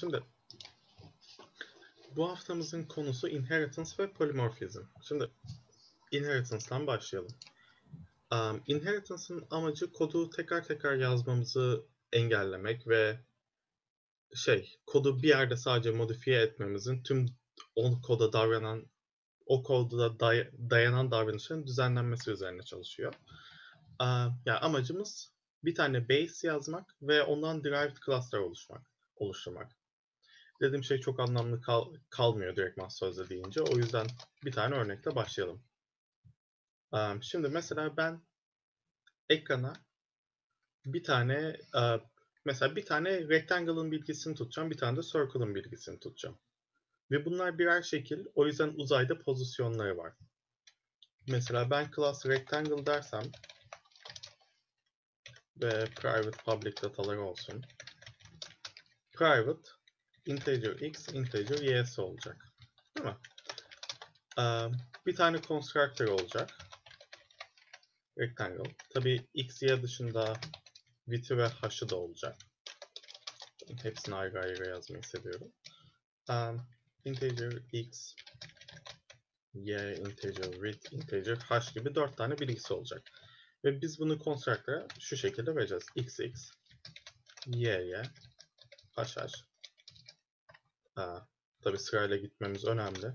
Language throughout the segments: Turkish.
Şimdi bu haftamızın konusu inheritance ve polymorphism. Şimdi inheritance'dan başlayalım. Um, inheritance'ın amacı kodu tekrar tekrar yazmamızı engellemek ve şey kodu bir yerde sadece modifiye etmemizin tüm o koda davranan o koda day dayanan davranışların düzenlenmesi üzerine çalışıyor. Uh, yani amacımız bir tane base yazmak ve ondan derived class'lar oluşmak, oluşturmak. Dediğim şey çok anlamlı kal kalmıyor direktman sözle deyince. O yüzden bir tane örnekle başlayalım. Um, şimdi mesela ben ekrana bir tane uh, mesela bir tane rectangle'ın bilgisini tutacağım, bir tane de circle'ın bilgisini tutacağım. Ve bunlar birer şekil, o yüzden uzayda pozisyonları var. Mesela ben class rectangle dersem ve private public dataları olsun. Private integer x, integer y'si olacak. Değil mi? Ee, bir tane constructor olacak. Rectangle. Tabi x, y dışında width'i ve h'ı da olacak. Hepsini ayrı ayrı yazmayı seviyorum. Um, integer x, y, integer width, integer h gibi dört tane bilgisi olacak. Ve biz bunu constructor'a şu şekilde vereceğiz. xx, y'y, hh. Ha, tabii sırayla gitmemiz önemli.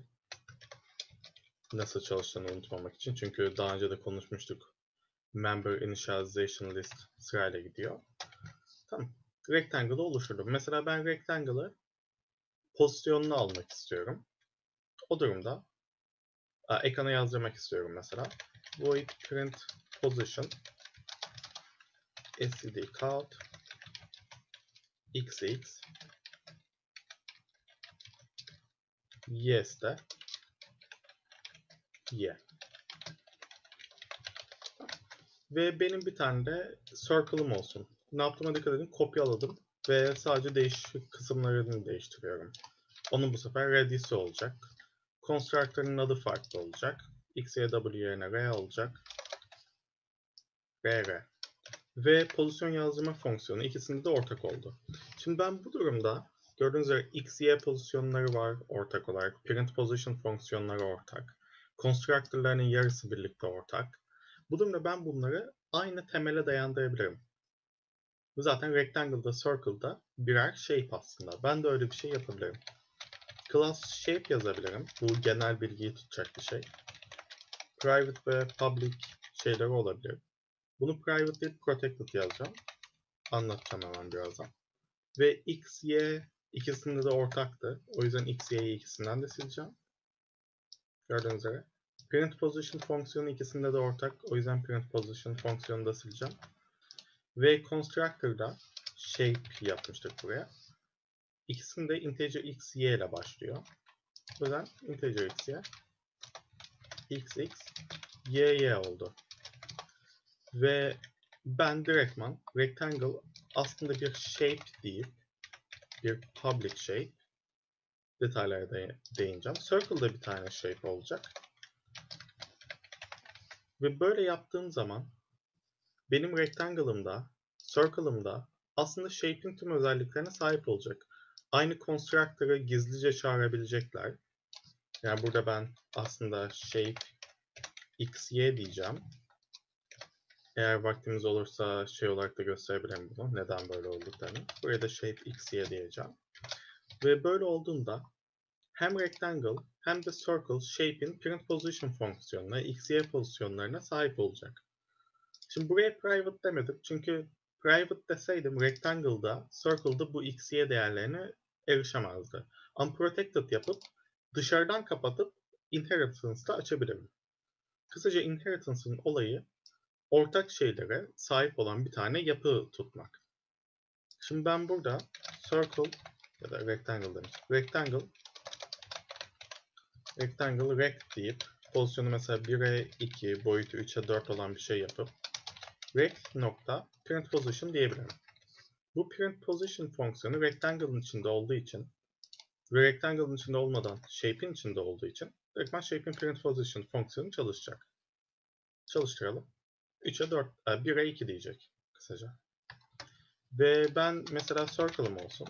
Nasıl çalıştığını unutmamak için. Çünkü daha önce de konuşmuştuk. Member initialization list sırayla gidiyor. Tamam. Rectangle'ı oluşturdum. Mesela ben rectangle'ı pozisyonunu almak istiyorum. O durumda ekrana yazdırmak istiyorum mesela. Void print position std count xx yes de y. Ve benim bir tane de circle'ım olsun. Ne yaptığıma dikkat edin. Kopyaladım ve sadece değişik kısımlarını değiştiriyorum. Onun bu sefer radius'i olacak. Constructor'ın adı farklı olacak. x, y, w yerine r olacak. r, Ve pozisyon yazdırma fonksiyonu ikisinde de ortak oldu. Şimdi ben bu durumda gördüğünüz üzere x, y pozisyonları var ortak olarak. Print position fonksiyonları ortak. Constructor'ların yarısı birlikte ortak. Bu durumda ben bunları aynı temele dayandırabilirim. Zaten Rectangle'da, Circle'da birer shape aslında. Ben de öyle bir şey yapabilirim. Class shape yazabilirim. Bu genel bilgiyi tutacak bir şey. Private ve public şeyleri olabilir. Bunu private değil protected yazacağım. Anlatacağım hemen birazdan. Ve x, y ikisinde de ortaktı. O yüzden x, y'yi ikisinden de sileceğim. Gördüğünüz üzere. Print position fonksiyonu ikisinde de ortak. O yüzden print position fonksiyonunu da sileceğim. Ve constructor'da shape yapmıştık buraya. İkisinde integer x, y ile başlıyor. O yüzden integer x, y x, x, y, y oldu. Ve ben direktman rectangle aslında bir shape deyip bir public shape detaylara de değineceğim. Circle'da bir tane shape olacak. Ve böyle yaptığım zaman benim rectangle'ımda, circle'ımda aslında shape'in tüm özelliklerine sahip olacak. Aynı constructor'ı gizlice çağırabilecekler. Yani burada ben aslında shape xy diyeceğim. Eğer vaktimiz olursa şey olarak da gösterebilirim bunu. Neden böyle olduklarını. Buraya da shape xy diyeceğim. Ve böyle olduğunda hem rectangle hem de circle shape'in print position fonksiyonuna, xy pozisyonlarına sahip olacak. Şimdi buraya private demedim çünkü private deseydim rectangle'da, circle'da bu xy değerlerine erişemezdi. Unprotected yapıp dışarıdan kapatıp inheritance'da açabilirim. Kısaca inheritance'ın olayı ortak şeylere sahip olan bir tane yapı tutmak. Şimdi ben burada circle ya da rectangle demiş. Rectangle rectangle rect deyip pozisyonu mesela 1'e 2, boyutu 3'e 4 olan bir şey yapıp rect nokta print position diyebilirim. Bu print position fonksiyonu rectangle'ın içinde olduğu için ve rectangle'ın içinde olmadan shape'in içinde olduğu için direktman shape'in print position fonksiyonu çalışacak. Çalıştıralım. 3'e 4, 1'e 2 diyecek kısaca. Ve ben mesela circle'ım olsun.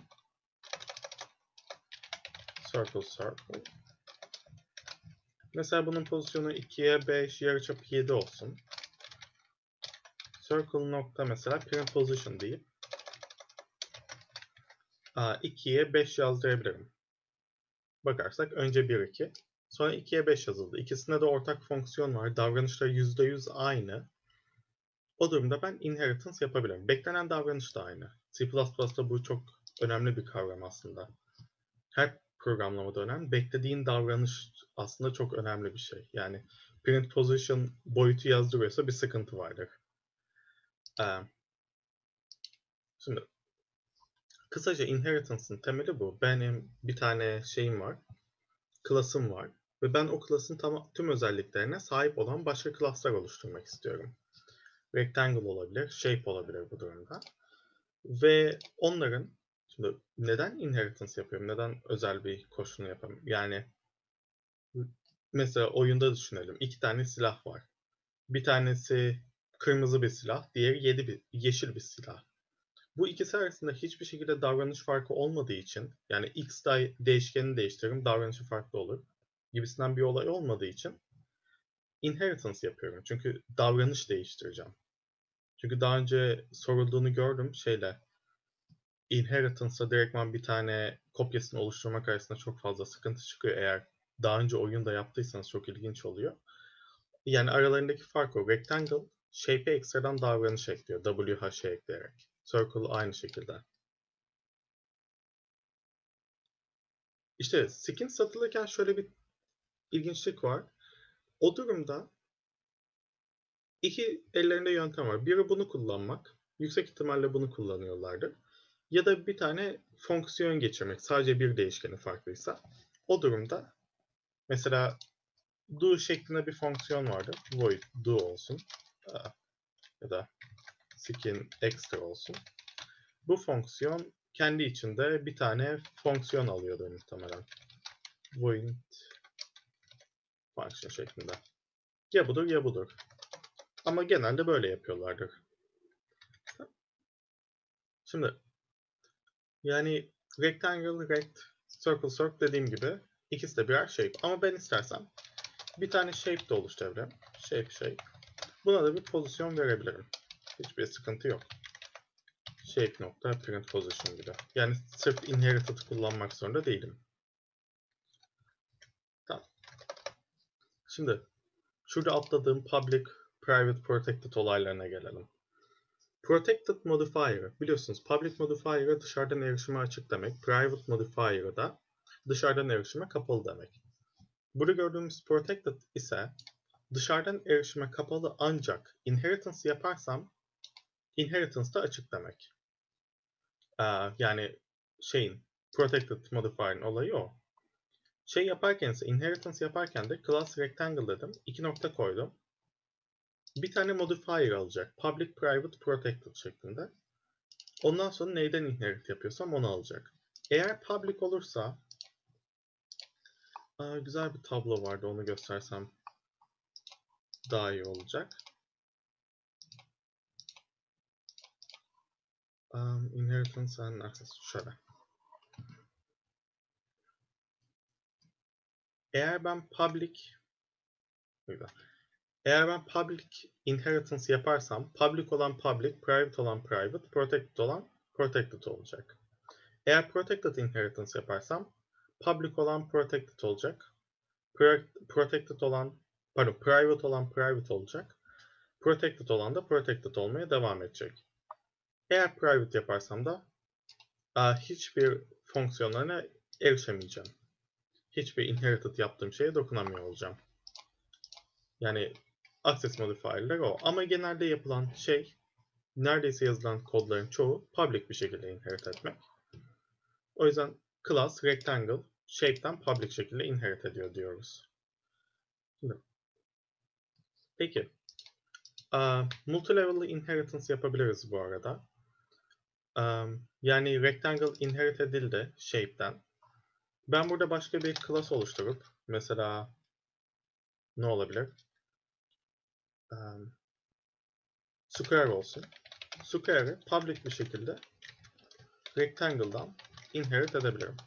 circle circle. Mesela bunun pozisyonu 2'ye 5, yarıçapı 7 olsun. Circle nokta mesela print position deyip 2'ye 5 yazdırabilirim. Bakarsak önce 1, 2. Sonra 2'ye 5 yazıldı. İkisinde de ortak fonksiyon var. Davranışları %100 aynı. O durumda ben inheritance yapabilirim. Beklenen davranış da aynı. C++'da bu çok önemli bir kavram aslında. Her programlamada önemli. Beklediğin davranış aslında çok önemli bir şey. Yani print position boyutu yazdırıyorsa bir sıkıntı vardır. Ee, şimdi kısaca inheritance'ın temeli bu. Benim bir tane şeyim var. Klasım var. Ve ben o klasın tam, tüm özelliklerine sahip olan başka klaslar oluşturmak istiyorum. Rectangle olabilir, shape olabilir bu durumda. Ve onların Şimdi neden inheritance yapıyorum? Neden özel bir koşulunu yapamam? Yani mesela oyunda düşünelim. İki tane silah var. Bir tanesi kırmızı bir silah, diğeri yedi bir, yeşil bir silah. Bu ikisi arasında hiçbir şekilde davranış farkı olmadığı için yani x değişkenini değiştiririm davranışı farklı olur gibisinden bir olay olmadığı için inheritance yapıyorum. Çünkü davranış değiştireceğim. Çünkü daha önce sorulduğunu gördüm şeyle Inheritance'da direktman bir tane kopyasını oluşturmak arasında çok fazla sıkıntı çıkıyor eğer daha önce oyunda yaptıysanız çok ilginç oluyor. Yani aralarındaki fark o. Rectangle shape'e ekstradan davranış ekliyor. WH ekleyerek. Circle aynı şekilde. İşte skin satılırken şöyle bir ilginçlik var. O durumda iki ellerinde yöntem var. Biri bunu kullanmak. Yüksek ihtimalle bunu kullanıyorlardır ya da bir tane fonksiyon geçirmek sadece bir değişkeni farklıysa o durumda mesela do şeklinde bir fonksiyon vardı. Void do olsun ya da skin extra olsun. Bu fonksiyon kendi içinde bir tane fonksiyon alıyordu muhtemelen. Void function şeklinde. Ya budur ya budur. Ama genelde böyle yapıyorlardır. Şimdi yani rectangle, rect, circle, circle dediğim gibi ikisi de birer shape. Ama ben istersem bir tane shape de oluşturabilirim. Shape, shape. Buna da bir pozisyon verebilirim. Hiçbir sıkıntı yok. Shape nokta print position gibi. Yani sırf inherited kullanmak zorunda değilim. Tamam. Şimdi şurada atladığım public, private, protected olaylarına gelelim. Protected Modifier biliyorsunuz public modifier'a dışarıdan erişime açık demek. Private modifier'a da dışarıdan erişime kapalı demek. Burada gördüğümüz protected ise dışarıdan erişime kapalı ancak inheritance yaparsam inheritance da açık demek. Ee, yani şeyin protected modifier'ın olayı o. Şey yaparken ise inheritance yaparken de class rectangle dedim. iki nokta koydum bir tane modifier alacak. Public, private, protected şeklinde. Ondan sonra neyden inherit yapıyorsam onu alacak. Eğer public olursa aa, güzel bir tablo vardı onu göstersem daha iyi olacak. Um, inheritance and access şöyle. Eğer ben public Burada. Eğer ben public inheritance yaparsam public olan public, private olan private, protected olan protected olacak. Eğer protected inheritance yaparsam public olan protected olacak. Protected olan pardon private olan private olacak. Protected olan da protected olmaya devam edecek. Eğer private yaparsam da hiçbir fonksiyonlarına erişemeyeceğim. Hiçbir inherited yaptığım şeye dokunamıyor olacağım. Yani access modifier'ler o. Ama genelde yapılan şey neredeyse yazılan kodların çoğu public bir şekilde inherit etmek. O yüzden class rectangle shape'den public şekilde inherit ediyor diyoruz. Şimdi, peki uh, multilevel'lı inheritance yapabiliriz bu arada. Um, yani rectangle inherit edildi shape'den. Ben burada başka bir class oluşturup mesela ne olabilir? Um, square olsun. Square'ı public bir şekilde rectangle'dan inherit edebilirim.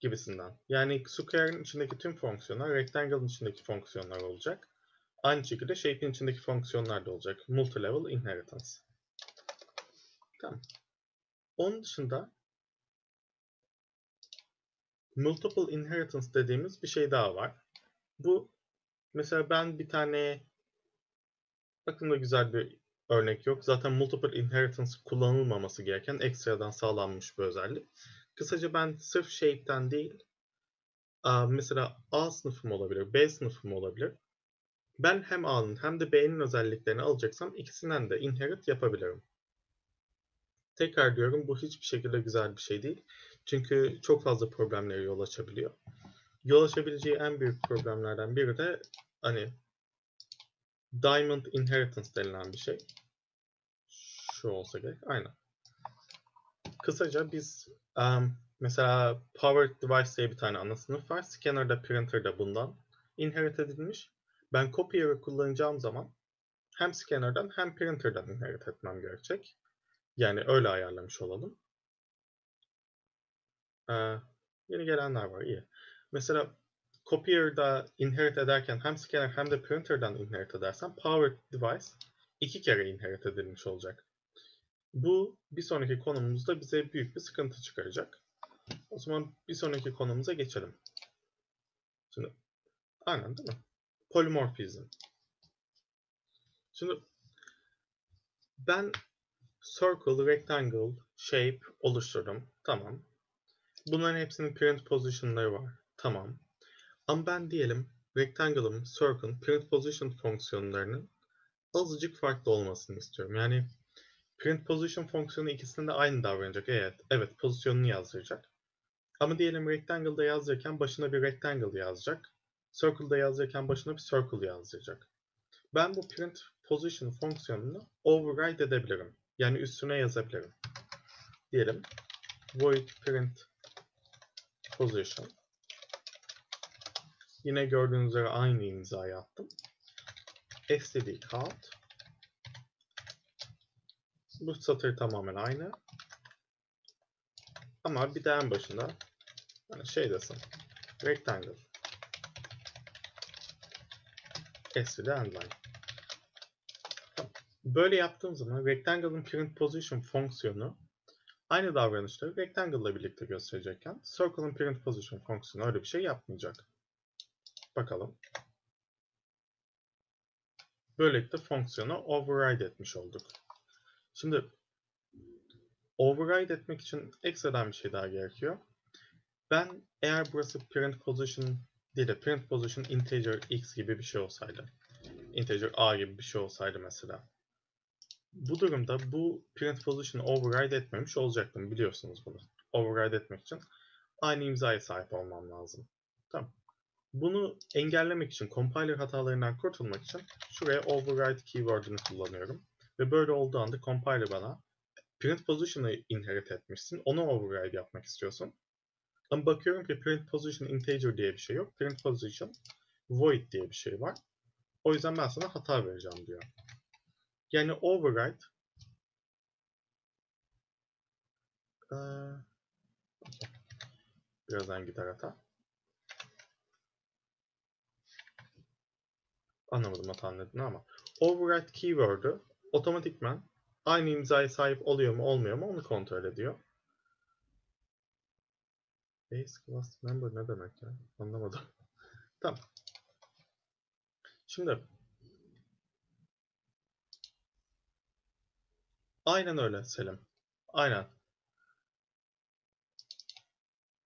gibisinden. Yani square'ın içindeki tüm fonksiyonlar rectangle'ın içindeki fonksiyonlar olacak. Aynı şekilde shape'in içindeki fonksiyonlar da olacak. Multilevel inheritance. Tamam. Onun dışında multiple inheritance dediğimiz bir şey daha var. Bu mesela ben bir tane aklımda güzel bir örnek yok. Zaten multiple inheritance kullanılmaması gereken ekstradan sağlanmış bir özellik. Kısaca ben sırf shape'den değil mesela A sınıfım olabilir, B sınıfım olabilir. Ben hem A'nın hem de B'nin özelliklerini alacaksam ikisinden de inherit yapabilirim. Tekrar diyorum bu hiçbir şekilde güzel bir şey değil. Çünkü çok fazla problemlere yol açabiliyor. Yol açabileceği en büyük problemlerden biri de hani Diamond Inheritance denilen bir şey. Şu olsa gerek. Aynen. Kısaca biz um, mesela Power Device diye bir tane ana sınıf var. Scanner'da, Printer'da bundan inherit edilmiş. Ben Copier'ı kullanacağım zaman hem Scanner'dan hem Printer'dan inherit etmem gerekecek. Yani öyle ayarlamış olalım. Ee, yeni gelenler var. iyi. Mesela Copier'da inherit ederken hem scanner hem de printer'dan inherit edersem power device iki kere inherit edilmiş olacak. Bu bir sonraki konumuzda bize büyük bir sıkıntı çıkaracak. O zaman bir sonraki konumuza geçelim. Şimdi aynen değil mi? Polymorphism. Şimdi ben circle, rectangle, shape oluşturdum. Tamam. Bunların hepsinin print position'ları var. Tamam. Ama ben diyelim rectangle'ın, circle'ın print position fonksiyonlarının azıcık farklı olmasını istiyorum. Yani print position fonksiyonu ikisinde aynı davranacak. Evet, evet pozisyonunu yazdıracak. Ama diyelim rectangle'da yazdırırken başına bir rectangle yazacak. Circle'da yazdırırken başına bir circle yazdıracak. Ben bu print position fonksiyonunu override edebilirim. Yani üstüne yazabilirim. Diyelim void print position Yine gördüğünüz üzere aynı imzayı attım. std count. Bu satır tamamen aynı. Ama bir de en başında yani şey desin. Rectangle. std endline. Böyle yaptığım zaman rectangle'ın print position fonksiyonu aynı davranışları rectangle ile birlikte gösterecekken circle'ın print position fonksiyonu öyle bir şey yapmayacak. Bakalım. Böylelikle fonksiyonu override etmiş olduk. Şimdi override etmek için ekstradan bir şey daha gerekiyor. Ben eğer burası print position değil de print position integer x gibi bir şey olsaydı. Integer a gibi bir şey olsaydı mesela. Bu durumda bu print position override etmemiş olacaktım biliyorsunuz bunu. Override etmek için aynı imzaya sahip olmam lazım. Tamam. Bunu engellemek için, compiler hatalarından kurtulmak için şuraya override keyword'ünü kullanıyorum. Ve böyle olduğu anda compiler bana print position'ı inherit etmişsin. Onu override yapmak istiyorsun. Ama bakıyorum ki print position integer diye bir şey yok. Print position void diye bir şey var. O yüzden ben sana hata vereceğim diyor. Yani override ee, Birazdan gider hata. Anlamadım hatanın nedeni ama. Override keyword'ü otomatikman aynı imzaya sahip oluyor mu olmuyor mu onu kontrol ediyor. Base class member ne demek ya? Anlamadım. tamam. Şimdi Aynen öyle Selim. Aynen.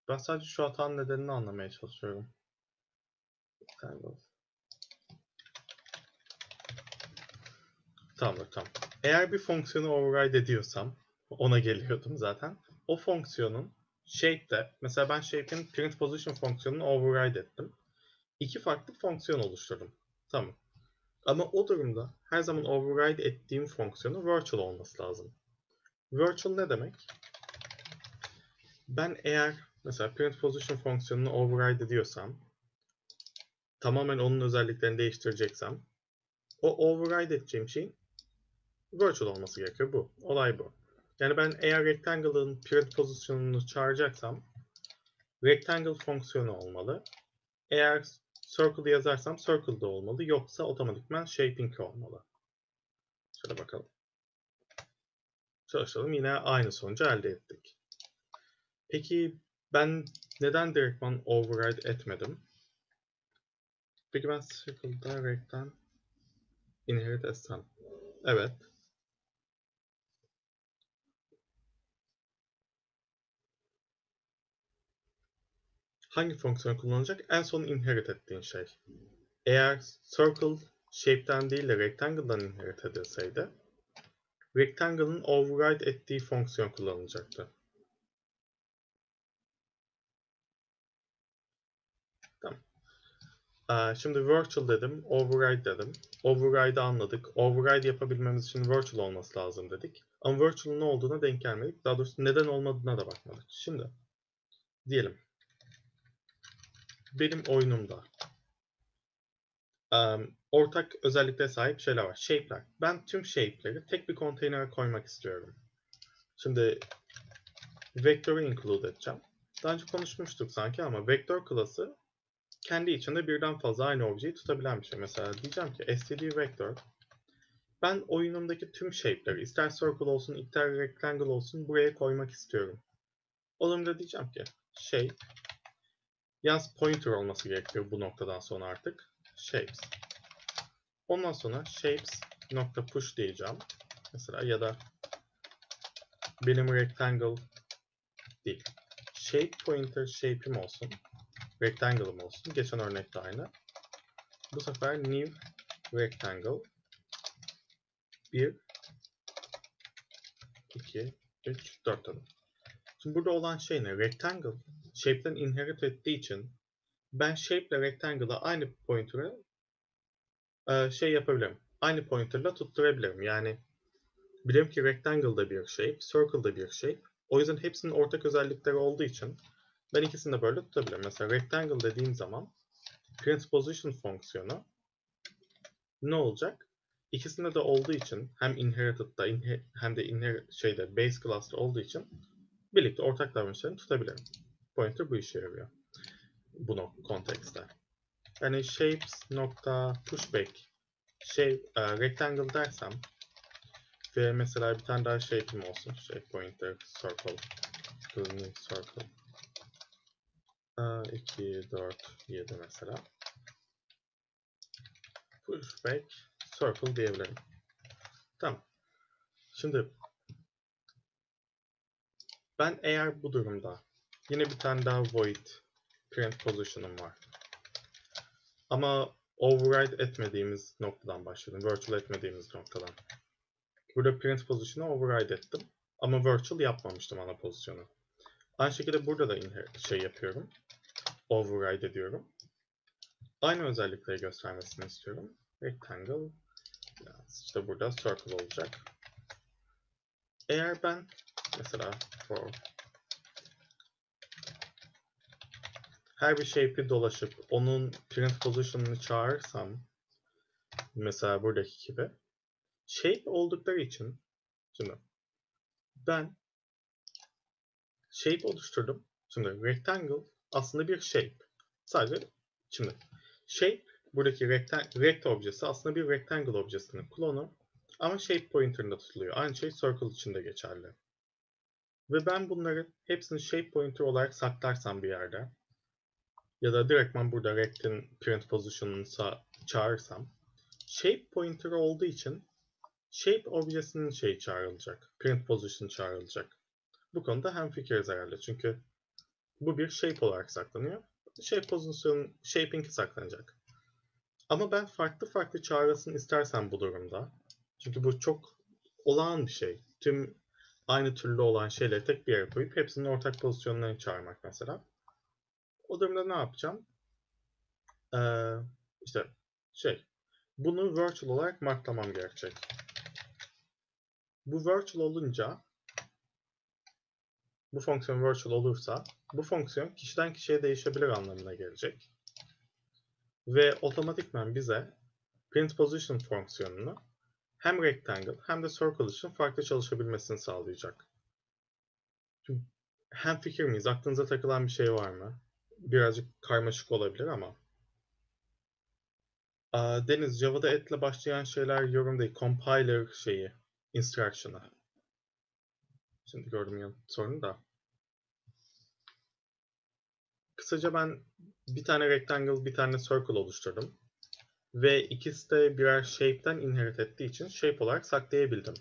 Ben sadece şu hatanın nedenini anlamaya çalışıyorum. Tangle. Tamam tamam. Eğer bir fonksiyonu override ediyorsam ona geliyordum zaten. O fonksiyonun shape'de mesela ben shape'in print position fonksiyonunu override ettim. İki farklı fonksiyon oluşturdum. Tamam. Ama o durumda her zaman override ettiğim fonksiyonu virtual olması lazım. Virtual ne demek? Ben eğer mesela print position fonksiyonunu override ediyorsam tamamen onun özelliklerini değiştireceksem o override edeceğim şeyin virtual olması gerekiyor bu. Olay bu. Yani ben eğer rectangle'ın print pozisyonunu çağıracaksam rectangle fonksiyonu olmalı. Eğer circle yazarsam circle'da olmalı. Yoksa otomatikman shaping olmalı. Şöyle bakalım. Çalışalım. Yine aynı sonucu elde ettik. Peki ben neden direktman override etmedim? Peki ben circle'da rect'ten inherit etsem. Evet. Hangi fonksiyon kullanacak? En son inherit ettiğin şey. Eğer circle shape'den değil de rectangle'dan inherit edilseydi rectangle'ın override ettiği fonksiyon kullanılacaktı. Tamam. Ee, şimdi virtual dedim, override dedim. Override'ı anladık. Override yapabilmemiz için virtual olması lazım dedik. Ama virtual'ın ne olduğuna denk gelmedik. Daha doğrusu neden olmadığına da bakmadık. Şimdi diyelim benim oyunumda um, ortak özelliklere sahip şeyler var. Shape'ler. Ben tüm shape'leri tek bir konteynere koymak istiyorum. Şimdi vektörü include edeceğim. Daha önce konuşmuştuk sanki ama vektör klası kendi içinde birden fazla aynı objeyi tutabilen bir şey. Mesela diyeceğim ki std vektör ben oyunumdaki tüm shape'leri ister circle olsun ister rectangle olsun buraya koymak istiyorum. O zaman da diyeceğim ki shape Yalnız pointer olması gerekiyor bu noktadan sonra artık. Shapes. Ondan sonra shapes nokta push diyeceğim. Mesela ya da benim rectangle değil. Shape pointer shape'im olsun. Rectangle'ım olsun. Geçen örnekte aynı. Bu sefer new rectangle 1 2 3 4 adım. Şimdi burada olan şey ne? Rectangle shape'den inherit ettiği için ben shape ile rectangle'a aynı pointer'ı e, şey yapabilirim. Aynı pointer'la tutturabilirim. Yani biliyorum ki rectangle'da bir shape, circle'da bir shape. O yüzden hepsinin ortak özellikleri olduğu için ben ikisini de böyle tutabilirim. Mesela rectangle dediğim zaman print position fonksiyonu ne olacak? İkisinde de olduğu için hem inherited'da hem de inherit şeyde base class'ta olduğu için birlikte ortak davranışlarını tutabilirim pointer bu işe yarıyor. Bu kontekste. Yani shapes nokta pushback shape e, rectangle dersem ve mesela bir tane daha shape'im olsun. Shape pointer circle. New circle. E, 2, 4, 7 mesela. Pushback circle diyebilirim. Tamam. Şimdi ben eğer bu durumda Yine bir tane daha void print position'ım var. Ama override etmediğimiz noktadan başladım. Virtual etmediğimiz noktadan. Burada print position'ı override ettim. Ama virtual yapmamıştım ana pozisyonu. Aynı şekilde burada da şey yapıyorum. Override ediyorum. Aynı özellikleri göstermesini istiyorum. Rectangle. işte burada circle olacak. Eğer ben mesela for her bir shape'i dolaşıp onun print position'ını çağırırsam mesela buradaki gibi shape oldukları için şimdi ben shape oluşturdum. Şimdi rectangle aslında bir shape. Sadece şimdi shape buradaki rect objesi aslında bir rectangle objesinin klonu ama shape pointer'ında tutuluyor. Aynı şey circle için de geçerli. Ve ben bunları hepsini shape pointer olarak saklarsam bir yerde ya da direktman burada rect'in print position'ını çağırsam shape pointer olduğu için shape objesinin şey çağrılacak. Print position çağrılacak. Bu konuda hem fikiriz herhalde. Çünkü bu bir shape olarak saklanıyor. Shape position, shaping'i saklanacak. Ama ben farklı farklı çağrılsın istersen bu durumda. Çünkü bu çok olağan bir şey. Tüm aynı türlü olan şeyleri tek bir yere koyup hepsinin ortak pozisyonlarını çağırmak mesela. O durumda ne yapacağım? Ee, işte şey, bunu virtual olarak marklamam gerekecek. Bu virtual olunca bu fonksiyon virtual olursa bu fonksiyon kişiden kişiye değişebilir anlamına gelecek. Ve otomatikman bize print position fonksiyonunu hem rectangle hem de circle için farklı çalışabilmesini sağlayacak. Hem fikir miyiz? Aklınıza takılan bir şey var mı? Birazcık karmaşık olabilir ama. Deniz, Java'da etle başlayan şeyler yorum değil. Compiler şeyi, instruction'ı. Şimdi gördüm yan sorunu da. Kısaca ben bir tane rectangle, bir tane circle oluşturdum. Ve ikisi de birer shape'den inherit ettiği için shape olarak saklayabildim.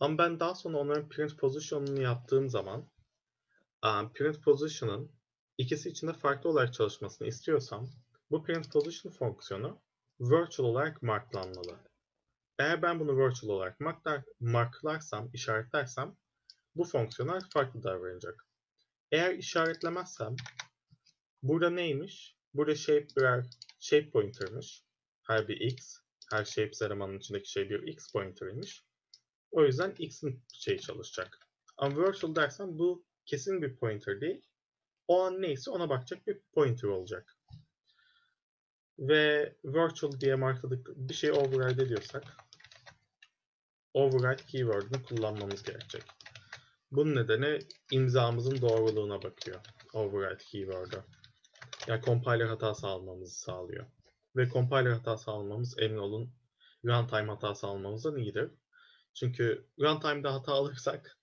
Ama ben daha sonra onların print position'unu yaptığım zaman print position'ın ikisi için de farklı olarak çalışmasını istiyorsam bu print position fonksiyonu virtual olarak marklanmalı. Eğer ben bunu virtual olarak marklar, marklarsam, işaretlersem bu fonksiyonlar farklı davranacak. Eğer işaretlemezsem burada neymiş? Burada shape birer shape pointer'mış. Her bir x, her shape elemanın içindeki şey bir x pointer'ıymış. O yüzden x'in şeyi çalışacak. Ama virtual dersem bu kesin bir pointer değil. O an neyse ona bakacak bir pointer olacak. Ve virtual diye markladık bir şey override ediyorsak override keyword'ünü kullanmamız gerekecek. Bunun nedeni imzamızın doğruluğuna bakıyor. Override keyword'ü. Yani compiler hatası almamızı sağlıyor. Ve compiler hatası almamız emin olun runtime hatası almamızdan iyidir. Çünkü runtime'da hata alırsak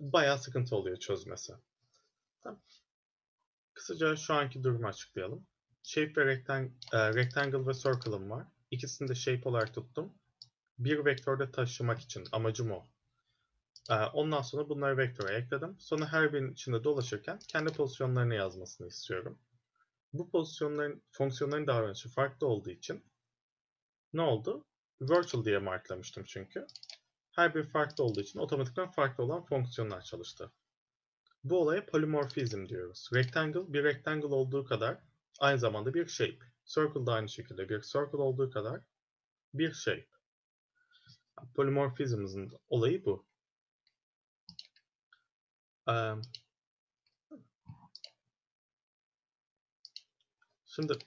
bayağı sıkıntı oluyor çözmesi. Kısaca şu anki durumu açıklayalım. Shape ve rectang e, rectangle ve circle'ım var. İkisini de shape olarak tuttum. Bir vektörde taşımak için amacım o. E, ondan sonra bunları vektöre ekledim. Sonra her birinin içinde dolaşırken kendi pozisyonlarını yazmasını istiyorum. Bu pozisyonların, fonksiyonların davranışı farklı olduğu için ne oldu? Virtual diye marklamıştım çünkü. Her bir farklı olduğu için otomatikman farklı olan fonksiyonlar çalıştı. Bu olaya polimorfizm diyoruz. Rectangle bir rectangle olduğu kadar aynı zamanda bir shape. Circle da aynı şekilde bir circle olduğu kadar bir shape. Polimorfizmimizin olayı bu. Şimdi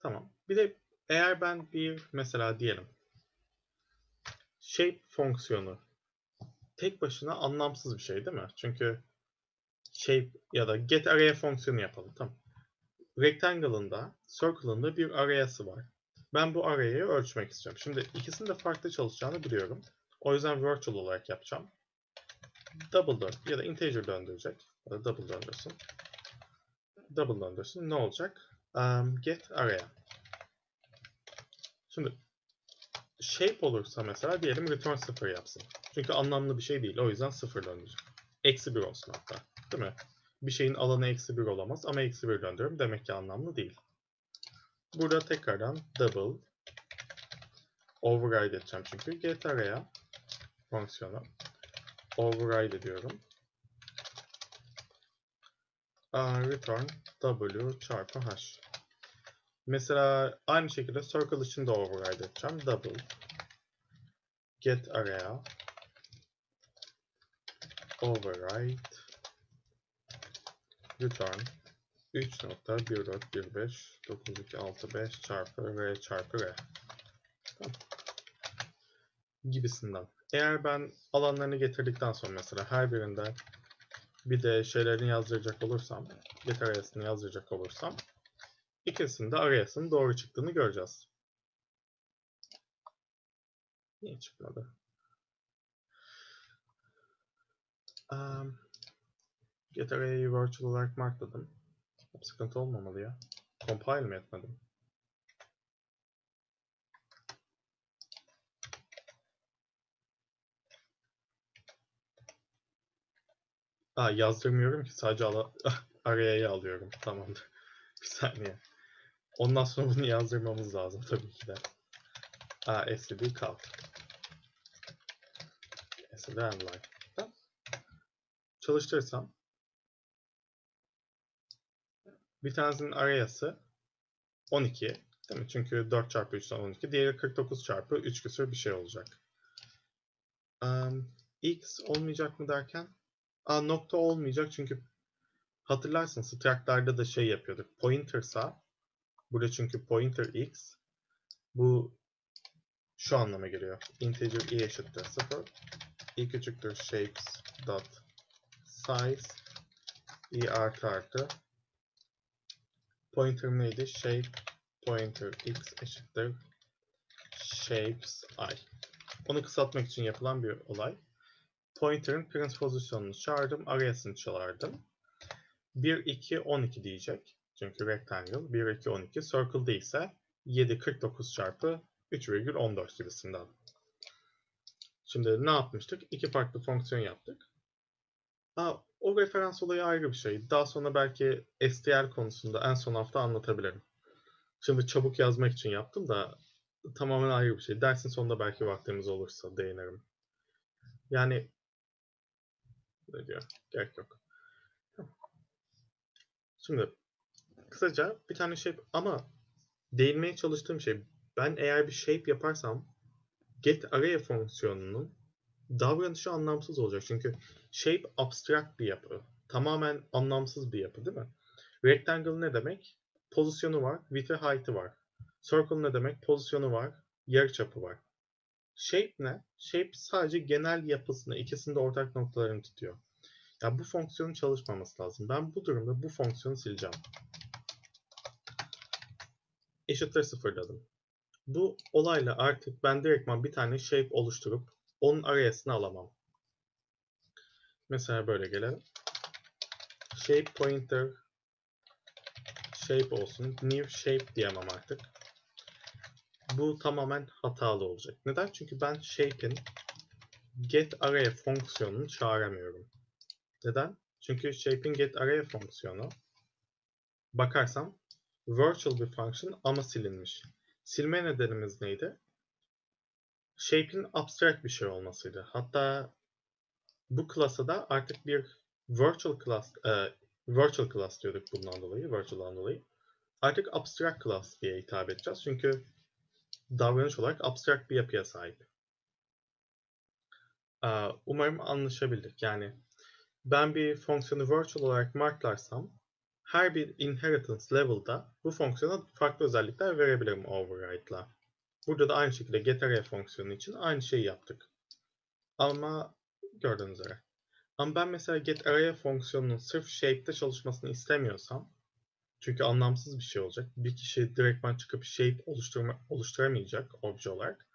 tamam. Bir de eğer ben bir mesela diyelim shape fonksiyonu tek başına anlamsız bir şey değil mi? Çünkü shape ya da get array fonksiyonu yapalım. Tamam. Rectangle'ın da circle'ın da bir array'si var. Ben bu array'i ölçmek istiyorum. Şimdi ikisinin de farklı çalışacağını biliyorum. O yüzden virtual olarak yapacağım. Double dön ya da integer döndürecek. Ya da double döndürsün. Double döndürsün. Ne olacak? Um, get array. Şimdi shape olursa mesela diyelim return 0 yapsın. Çünkü anlamlı bir şey değil. O yüzden 0 döndürecek. Eksi 1 olsun hatta. Değil mi? Bir şeyin alanı eksi 1 olamaz ama eksi 1 döndürüyorum. Demek ki anlamlı değil. Burada tekrardan double override edeceğim çünkü. Get array'a fonksiyonu override ediyorum. return w çarpı h. Mesela aynı şekilde circle için de override edeceğim. Double. Get array'a override return. 3.14159265 çarpı r çarpı r. Gibisinden. Eğer ben alanlarını getirdikten sonra mesela her birinde bir de şeylerini yazdıracak olursam, get array'sini yazdıracak olursam ikisinde array'sinin doğru çıktığını göreceğiz. Niye çıkmadı? Um, get array'i virtual olarak markladım. Sıkıntı olmamalı ya. Compile mi etmedim? Aa, yazdırmıyorum ki sadece ala araya'yı alıyorum. Tamamdır. Bir saniye. Ondan sonra bunu yazdırmamız lazım tabii ki de. Aa, std kal. std line. Tamam. Çalıştırırsam bir tanesinin arayası 12 değil mi? Çünkü 4 çarpı 3'ten 12. Diğeri 49 çarpı 3 küsur bir şey olacak. Um, x olmayacak mı derken Aa, nokta olmayacak çünkü hatırlarsın struct'larda da şey yapıyorduk. Pointer'sa burada çünkü pointer x bu şu anlama geliyor. Integer i eşittir 0 i küçüktür shapes dot size i artı artı pointer neydi? Shape pointer x eşittir shapes i. Onu kısaltmak için yapılan bir olay. Pointer'ın print pozisyonunu çağırdım. Arayasını çağırdım. 1, 2, 12 diyecek. Çünkü rectangle 1, 2, 12. Circle değilse 7, 49 çarpı 3,14 gibisinden. Şimdi ne yapmıştık? İki farklı fonksiyon yaptık. Aa, o referans olayı ayrı bir şey. Daha sonra belki STL konusunda en son hafta anlatabilirim. Şimdi çabuk yazmak için yaptım da tamamen ayrı bir şey. Dersin sonunda belki vaktimiz olursa değinirim. Yani ne diyor? Gerek yok. Şimdi kısaca bir tane shape ama değinmeye çalıştığım şey ben eğer bir shape yaparsam get array fonksiyonunun davranışı anlamsız olacak. Çünkü shape abstract bir yapı. Tamamen anlamsız bir yapı değil mi? Rectangle ne demek? Pozisyonu var, width'i height'ı var. Circle ne demek? Pozisyonu var, yarıçapı var. Shape ne? Shape sadece genel yapısını, ikisinde ortak noktalarını tutuyor. Ya bu fonksiyonun çalışmaması lazım. Ben bu durumda bu fonksiyonu sileceğim. Eşittir sıfırladım. Bu olayla artık ben direktman bir tane shape oluşturup onun arayasını alamam. Mesela böyle gelelim. Shape pointer shape olsun. New shape diyemem artık. Bu tamamen hatalı olacak. Neden? Çünkü ben shape'in get array fonksiyonunu çağıramıyorum. Neden? Çünkü shape'in get array fonksiyonu bakarsam virtual bir function ama silinmiş. Silme nedenimiz neydi? Shape'in abstract bir şey olmasıydı. Hatta bu class'a da artık bir virtual class e, virtual class diyorduk bundan dolayı, virtual'dan dolayı. Artık abstract class diye hitap edeceğiz. Çünkü davranış olarak abstract bir yapıya sahip. Umarım anlaşabildik. Yani ben bir fonksiyonu virtual olarak marklarsam her bir inheritance level'da bu fonksiyona farklı özellikler verebilirim override'la. Burada da aynı şekilde getArray fonksiyonu için aynı şeyi yaptık. Ama gördüğünüz üzere. Ama ben mesela getArray fonksiyonunun sırf shape'de çalışmasını istemiyorsam çünkü anlamsız bir şey olacak. Bir kişi direktman çıkıp shape oluşturma, oluşturamayacak obje olarak.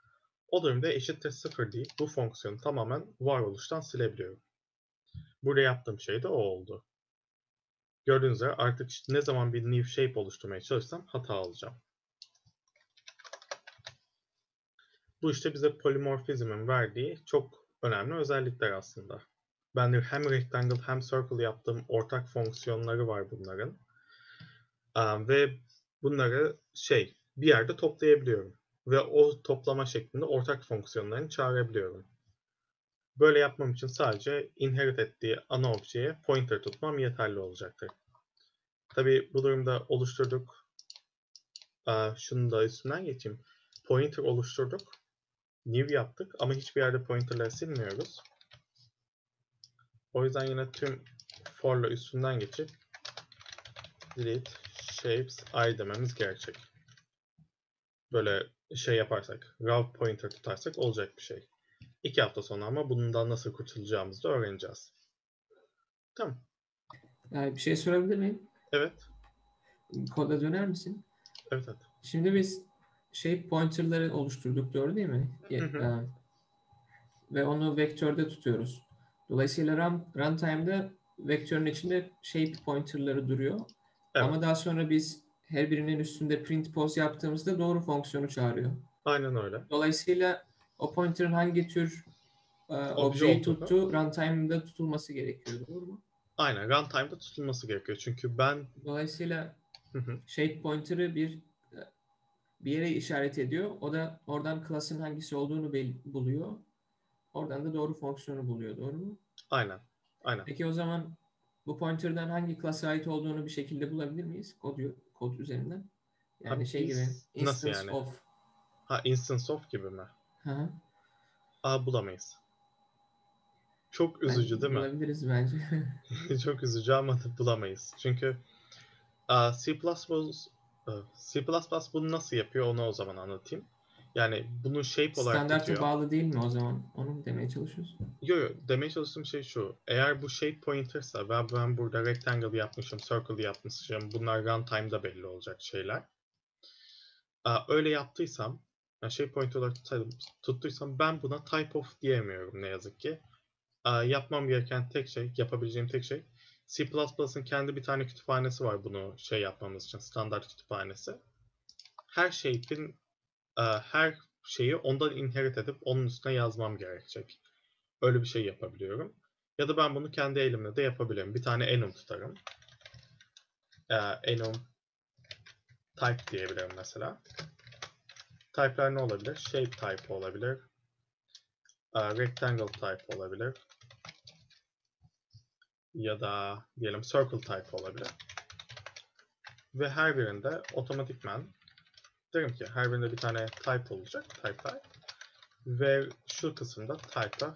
O durumda eşittir sıfır deyip bu fonksiyonu tamamen varoluştan silebiliyorum. Burada yaptığım şey de o oldu. Gördüğünüz üzere artık işte ne zaman bir new shape oluşturmaya çalışsam hata alacağım. Bu işte bize polimorfizmin verdiği çok önemli özellikler aslında. Ben de hem rectangle hem circle yaptığım ortak fonksiyonları var bunların. Ve bunları şey bir yerde toplayabiliyorum. Ve o toplama şeklinde ortak fonksiyonlarını çağırabiliyorum. Böyle yapmam için sadece inherit ettiği ana objeye pointer tutmam yeterli olacaktır. Tabi bu durumda oluşturduk. Şunu da üstünden geçeyim. Pointer oluşturduk. New yaptık ama hiçbir yerde pointerları silmiyoruz. O yüzden yine tüm for'la üstünden geçip delete shapes i dememiz gerekecek. Böyle şey yaparsak, raw pointer tutarsak olacak bir şey. İki hafta sonra ama bundan nasıl kurtulacağımızı da öğreneceğiz. Tamam. Yani bir şey sorabilir miyim? Evet. Koda döner misin? Evet evet. Şimdi biz shape pointer'ları oluşturduk doğru değil mi? Hı hı. Ee, Ve onu vektörde tutuyoruz. Dolayısıyla run, runtime'da vektörün içinde shape pointer'ları duruyor. Evet. Ama daha sonra biz her birinin üstünde print pose yaptığımızda doğru fonksiyonu çağırıyor. Aynen öyle. Dolayısıyla o pointer'ın hangi tür e, Obje objeyi tuttuğu runtime'da tutulması gerekiyor. Doğru mu? Aynen. Runtime'da tutulması gerekiyor. Çünkü ben Dolayısıyla shape pointer'ı bir bir yere işaret ediyor. O da oradan class'ın hangisi olduğunu buluyor. Oradan da doğru fonksiyonu buluyor. Doğru mu? aynen. Aynen. Peki o zaman bu pointer'dan hangi class'a ait olduğunu bir şekilde bulabilir miyiz? Kod, kod üzerinden. Yani Abi şey biz- gibi nasıl instance yani? of. Ha instance of gibi mi? Hı. Aa bulamayız. Çok üzücü Ben- değil mi? Bulabiliriz bence. Çok üzücü ama bulamayız. Çünkü C++ e, C++ bunu nasıl yapıyor onu o zaman anlatayım. Yani bunu shape olarak Standarta tutuyor. bağlı değil mi o zaman? Onu mu demeye çalışıyorsun? Yo yo demeye çalıştığım şey şu. Eğer bu shape pointer'sa ve ben burada rectangle yapmışım, circle yapmışım. Bunlar runtime'da belli olacak şeyler. Öyle yaptıysam, yani shape pointer olarak tutsaydım- tuttuysam ben buna type of diyemiyorum ne yazık ki. Aa, yapmam gereken tek şey, yapabileceğim tek şey C++'ın kendi bir tane kütüphanesi var bunu şey yapmamız için, standart kütüphanesi. Her shape'in e, her şeyi ondan inherit edip onun üstüne yazmam gerekecek. Öyle bir şey yapabiliyorum. Ya da ben bunu kendi elimle de yapabilirim. Bir tane enum tutarım. Ee, enum type diyebilirim mesela. Type'ler ne olabilir? Shape type olabilir. Ee, rectangle type olabilir. Ya da diyelim circle type olabilir. Ve her birinde otomatikman derim ki her birinde bir tane type olacak. Type type. Ve şu kısımda type'a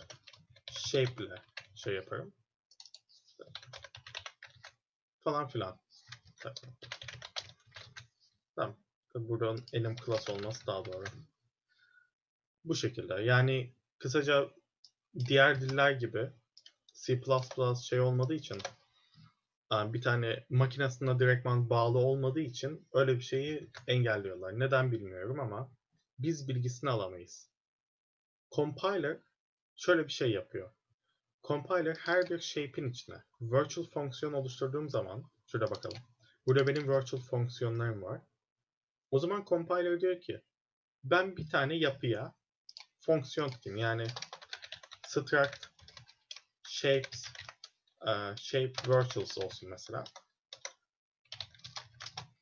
shape ile şey yaparım. Falan filan. Tamam. Tabii buradan elim class olması daha doğru. Bu şekilde. Yani kısaca diğer diller gibi C++ şey olmadığı için yani bir tane makinesine direktman bağlı olmadığı için öyle bir şeyi engelliyorlar. Neden bilmiyorum ama biz bilgisini alamayız. Compiler şöyle bir şey yapıyor. Compiler her bir shape'in içine virtual fonksiyon oluşturduğum zaman şurada bakalım. Burada benim virtual fonksiyonlarım var. O zaman compiler diyor ki ben bir tane yapıya fonksiyon tutayım. Yani struct shapes e, shape virtuals olsun mesela.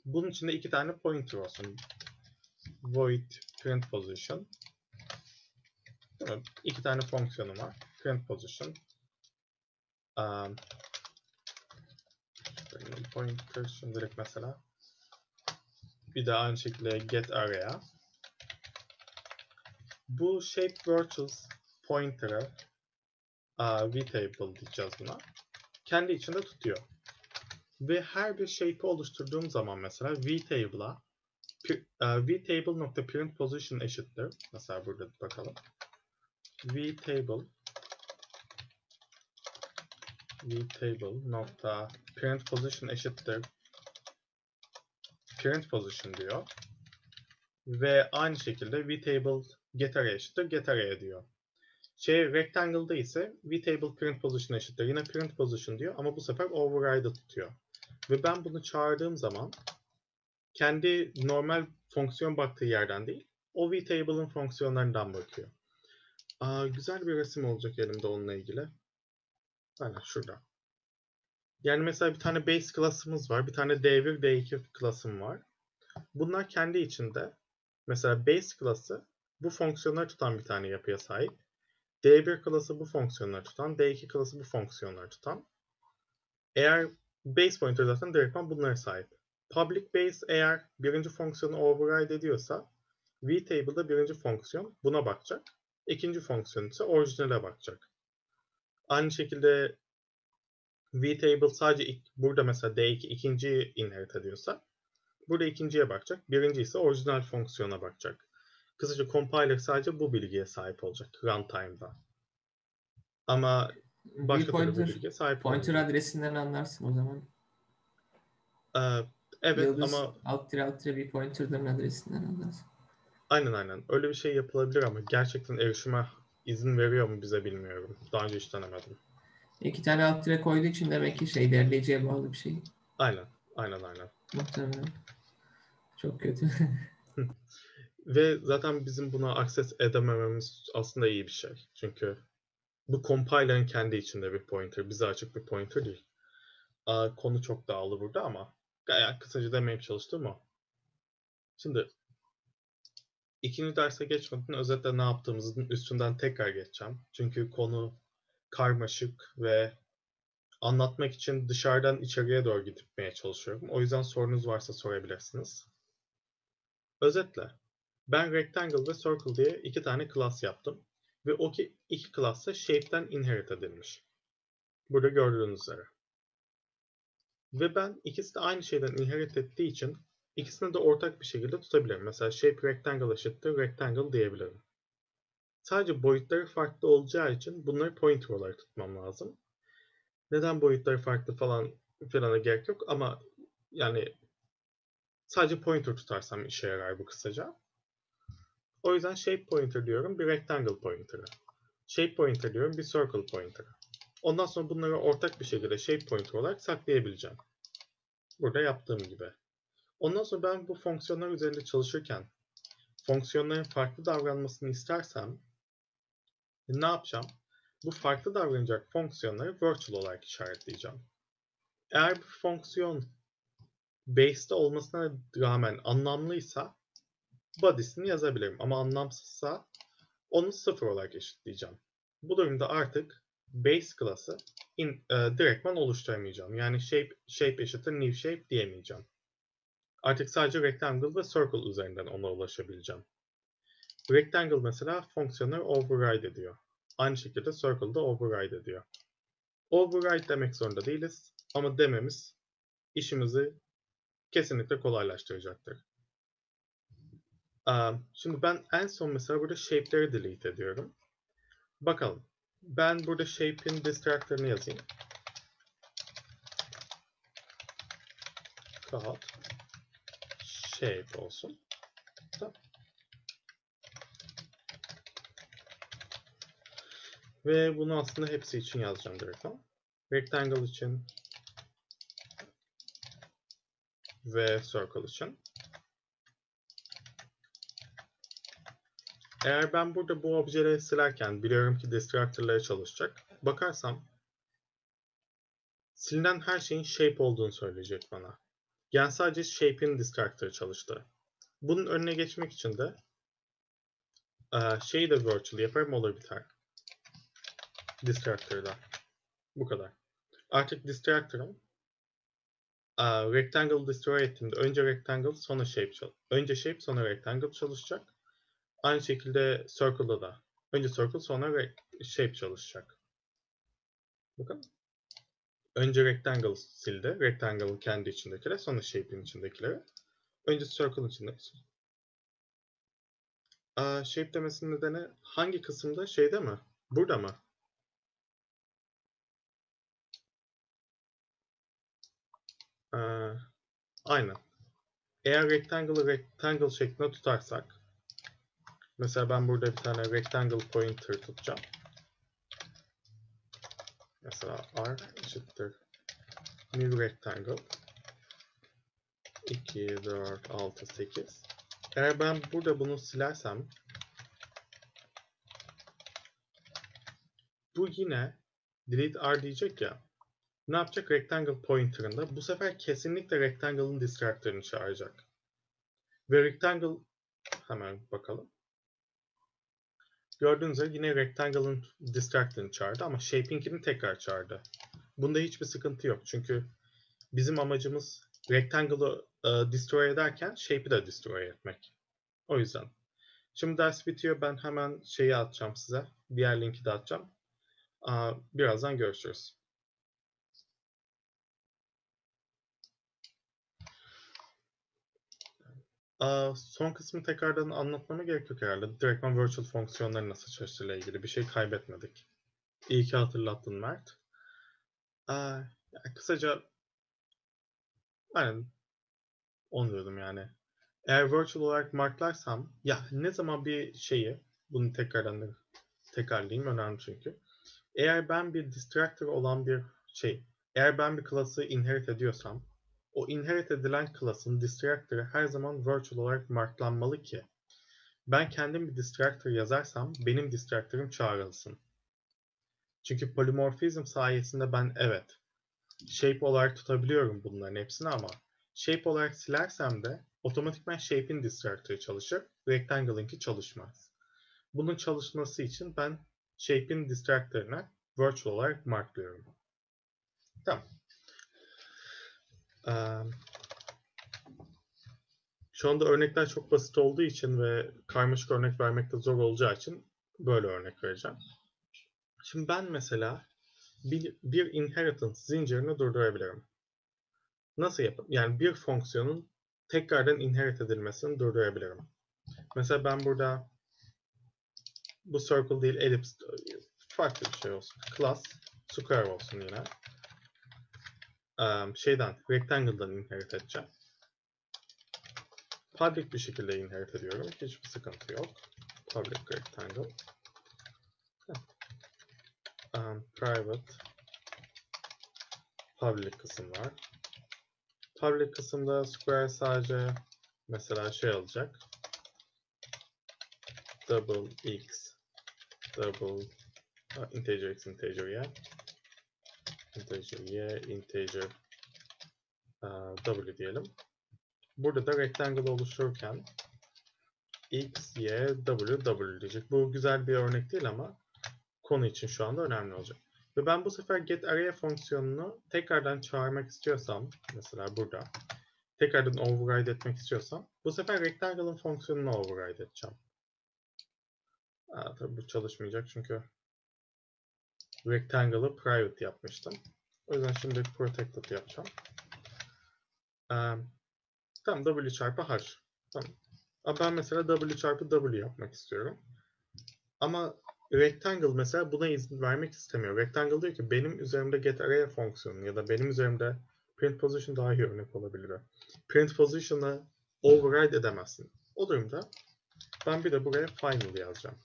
Bunun içinde iki tane pointer olsun. Void print position. İki tane fonksiyonum var. Print position. Um, pointer şimdilik mesela. Bir de aynı şekilde get area. Bu shape virtuals pointer'ı vtable diyeceğiz buna. Kendi içinde tutuyor. Ve her bir shape'i oluşturduğum zaman mesela vtable'a vtable.print position eşittir. Mesela burada bakalım. vtable vtable nokta print position eşittir print position diyor. Ve aynı şekilde vtable get array eşittir get array diyor. Şey rectangle'da ise vtable print position eşittir. Yine print position diyor ama bu sefer override tutuyor. Ve ben bunu çağırdığım zaman kendi normal fonksiyon baktığı yerden değil, o vtable'ın fonksiyonlarından bakıyor. Aa, güzel bir resim olacak elimde onunla ilgili. Aynen şurada. Yani mesela bir tane base class'ımız var. Bir tane D1, D2 class'ım var. Bunlar kendi içinde mesela base class'ı bu fonksiyonları tutan bir tane yapıya sahip. D1 klası bu fonksiyonları tutan, D2 klası bu fonksiyonları tutan. Eğer base pointer zaten direktman bunlara sahip. Public base eğer birinci fonksiyonu override ediyorsa vtable'da birinci fonksiyon buna bakacak. İkinci fonksiyon ise orijinale bakacak. Aynı şekilde vtable sadece ilk, burada mesela D2 ikinciyi inherit ediyorsa burada ikinciye bakacak. Birinci ise orijinal fonksiyona bakacak. Kısaca compiler sadece bu bilgiye sahip olacak runtime'da. Ama başka türlü pointer, bir bilgiye sahip pointer olmayacak. adresinden anlarsın o zaman. Ee, evet Yıldız ama alt tire alt tire bir pointer'ların adresinden anlarsın. aynen aynen öyle bir şey yapılabilir ama gerçekten erişime izin veriyor mu bize bilmiyorum. Daha önce hiç denemedim. İki tane alt tire koyduğu için demek ki şey derleyiciye bağlı bir şey. Aynen aynen aynen. Muhtemelen. Çok kötü. Ve zaten bizim buna access edemememiz aslında iyi bir şey. Çünkü bu compiler'ın kendi içinde bir pointer. Bize açık bir pointer değil. Aa, konu çok dağılı burada ama gayet kısaca demeye çalıştım o. Şimdi ikinci derse geçmeden özetle ne yaptığımızın üstünden tekrar geçeceğim. Çünkü konu karmaşık ve anlatmak için dışarıdan içeriye doğru gitmeye çalışıyorum. O yüzden sorunuz varsa sorabilirsiniz. Özetle ben Rectangle ve Circle diye iki tane class yaptım. Ve o ki iki class da Shape'den inherit edilmiş. Burada gördüğünüz üzere. Ve ben ikisi de aynı şeyden inherit ettiği için İkisini de ortak bir şekilde tutabilirim. Mesela shape rectangle eşittir rectangle diyebilirim. Sadece boyutları farklı olacağı için bunları pointer olarak tutmam lazım. Neden boyutları farklı falan filana gerek yok ama yani sadece pointer tutarsam işe yarar bu kısaca. O yüzden shape pointer diyorum bir rectangle pointer'a. Shape pointer diyorum bir circle pointer'a. Ondan sonra bunları ortak bir şekilde shape pointer olarak saklayabileceğim. Burada yaptığım gibi. Ondan sonra ben bu fonksiyonlar üzerinde çalışırken fonksiyonların farklı davranmasını istersem ne yapacağım? Bu farklı davranacak fonksiyonları virtual olarak işaretleyeceğim. Eğer bir fonksiyon base'de olmasına rağmen anlamlıysa body'sini yazabilirim ama anlamsızsa onu sıfır olarak eşitleyeceğim. Bu durumda artık base class'ı in, e, direktman oluşturamayacağım. Yani shape, shape eşittir new shape diyemeyeceğim. Artık sadece rectangle ve circle üzerinden ona ulaşabileceğim. Rectangle mesela fonksiyonları override ediyor. Aynı şekilde circle da override ediyor. Override demek zorunda değiliz ama dememiz işimizi kesinlikle kolaylaştıracaktır. Şimdi ben en son mesela burada shape'leri delete ediyorum. Bakalım. Ben burada shape'in distractor'ını yazayım. Cut shape olsun. Ve bunu aslında hepsi için yazacağım direkt. Rectangle için ve circle için. Eğer ben burada bu objeleri silerken biliyorum ki destructor'ları çalışacak. Bakarsam silinen her şeyin shape olduğunu söyleyecek bana. Yani sadece shape'in destructor'ı çalıştı. Bunun önüne geçmek için de şeyi de virtual yaparım olur biter. Distractor'da. Bu kadar. Artık distractor'ım rectangle destroy ettiğimde önce rectangle sonra shape önce shape sonra rectangle çalışacak. Aynı şekilde circle'da da önce circle sonra shape çalışacak. Bakın. Önce rectangle sildi. Rectangle'ın kendi içindekileri sonra shape'in içindekileri. Önce circle'ın içindekileri. Aa, shape demesinin nedeni hangi kısımda? Şeyde mi? Burada mı? Ee, aynen. Eğer rectangle'ı rectangle şeklinde tutarsak mesela ben burada bir tane rectangle pointer tutacağım. Mesela r eşittir new rectangle 2, 4, 6, 8 eğer ben burada bunu silersem bu yine delete r diyecek ya ne yapacak? Rectangle pointer'ında bu sefer kesinlikle rectangle'ın distractor'ını çağıracak. Ve rectangle hemen bakalım. Gördüğünüz gibi yine rectangle'ın distractor'ını çağırdı ama shaping'ini tekrar çağırdı. Bunda hiçbir sıkıntı yok. Çünkü bizim amacımız rectangle'ı e, destroy ederken shape'i de destroy etmek. O yüzden. Şimdi ders bitiyor. Ben hemen şeyi atacağım size. Diğer linki de atacağım. Birazdan görüşürüz. Son kısmı tekrardan anlatmama gerek yok herhalde. Direktman virtual fonksiyonları nasıl çalıştığıyla ilgili bir şey kaybetmedik. İyi ki hatırlattın Mert. Aa, kısaca aynen onu diyordum yani. Eğer virtual olarak marklarsam ya ne zaman bir şeyi bunu tekrardan tekrarlayayım önemli çünkü. Eğer ben bir distractor olan bir şey eğer ben bir klası inherit ediyorsam o inherit edilen class'ın distractor'ı her zaman virtual olarak marklanmalı ki ben kendim bir distractor yazarsam benim distractor'ım çağrılsın. Çünkü polimorfizm sayesinde ben evet shape olarak tutabiliyorum bunların hepsini ama shape olarak silersem de otomatikman shape'in distractor'ı çalışır, rectangle'ınki çalışmaz. Bunun çalışması için ben shape'in distractor'ını virtual olarak marklıyorum. Tamam. Şu anda örnekler çok basit olduğu için ve karmaşık örnek vermekte zor olacağı için böyle örnek vereceğim. Şimdi ben mesela bir, bir inheritance zincirini durdurabilirim. Nasıl yapayım? Yani bir fonksiyonun tekrardan inherit edilmesini durdurabilirim. Mesela ben burada bu circle değil ellipse farklı bir şey olsun. Class square olsun yine. Şeyden rectangle'dan inherit edeceğim. Public bir şekilde inherit ediyorum. Hiçbir sıkıntı yok. Public rectangle. Um, private public kısım var. Public kısımda square sadece mesela şey alacak. Double x double ha, integer x integer y integer y integer uh, w diyelim. Burada da rectangle oluşurken x, y, w, w diyecek. Bu güzel bir örnek değil ama konu için şu anda önemli olacak. Ve ben bu sefer getArray fonksiyonunu tekrardan çağırmak istiyorsam, mesela burada, tekrardan override etmek istiyorsam, bu sefer rectangle'ın fonksiyonunu override edeceğim. Aa, tabii bu çalışmayacak çünkü rectangle'ı private yapmıştım. O yüzden şimdi protected yapacağım. Um, Tamam W çarpı H. Tamam. Ama ben mesela W çarpı W yapmak istiyorum. Ama rectangle mesela buna izin vermek istemiyor. Rectangle diyor ki benim üzerimde getArray fonksiyonu ya da benim üzerimde print position daha iyi örnek olabilir. Print position'ı override edemezsin. O durumda ben bir de buraya final yazacağım.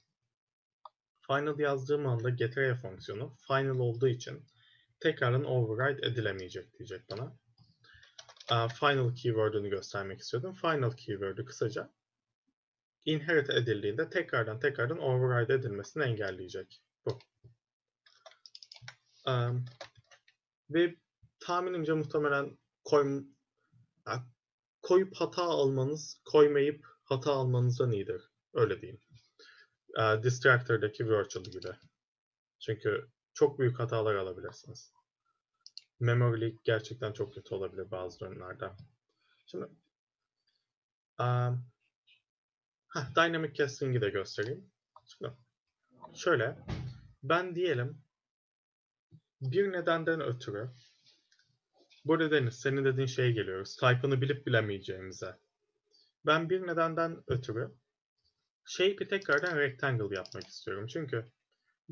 Final yazdığım anda getArray fonksiyonu final olduğu için tekrardan override edilemeyecek diyecek bana uh, final keyword'ünü göstermek istiyordum. Final keyword'ü kısaca inherit edildiğinde tekrardan tekrardan override edilmesini engelleyecek. Bu. Um, ve tahminimce muhtemelen koy, koyup hata almanız, koymayıp hata almanızdan iyidir. Öyle diyeyim. Uh, Distractor'daki virtual gibi. Çünkü çok büyük hatalar alabilirsiniz memory leak gerçekten çok kötü olabilir bazı durumlarda. Şimdi um, heh, dynamic casting'i de göstereyim. Şimdi şöyle ben diyelim bir nedenden ötürü burada Deniz senin dediğin şeye geliyoruz. Type'ını bilip bilemeyeceğimize. Ben bir nedenden ötürü shape'i tekrardan rectangle yapmak istiyorum. Çünkü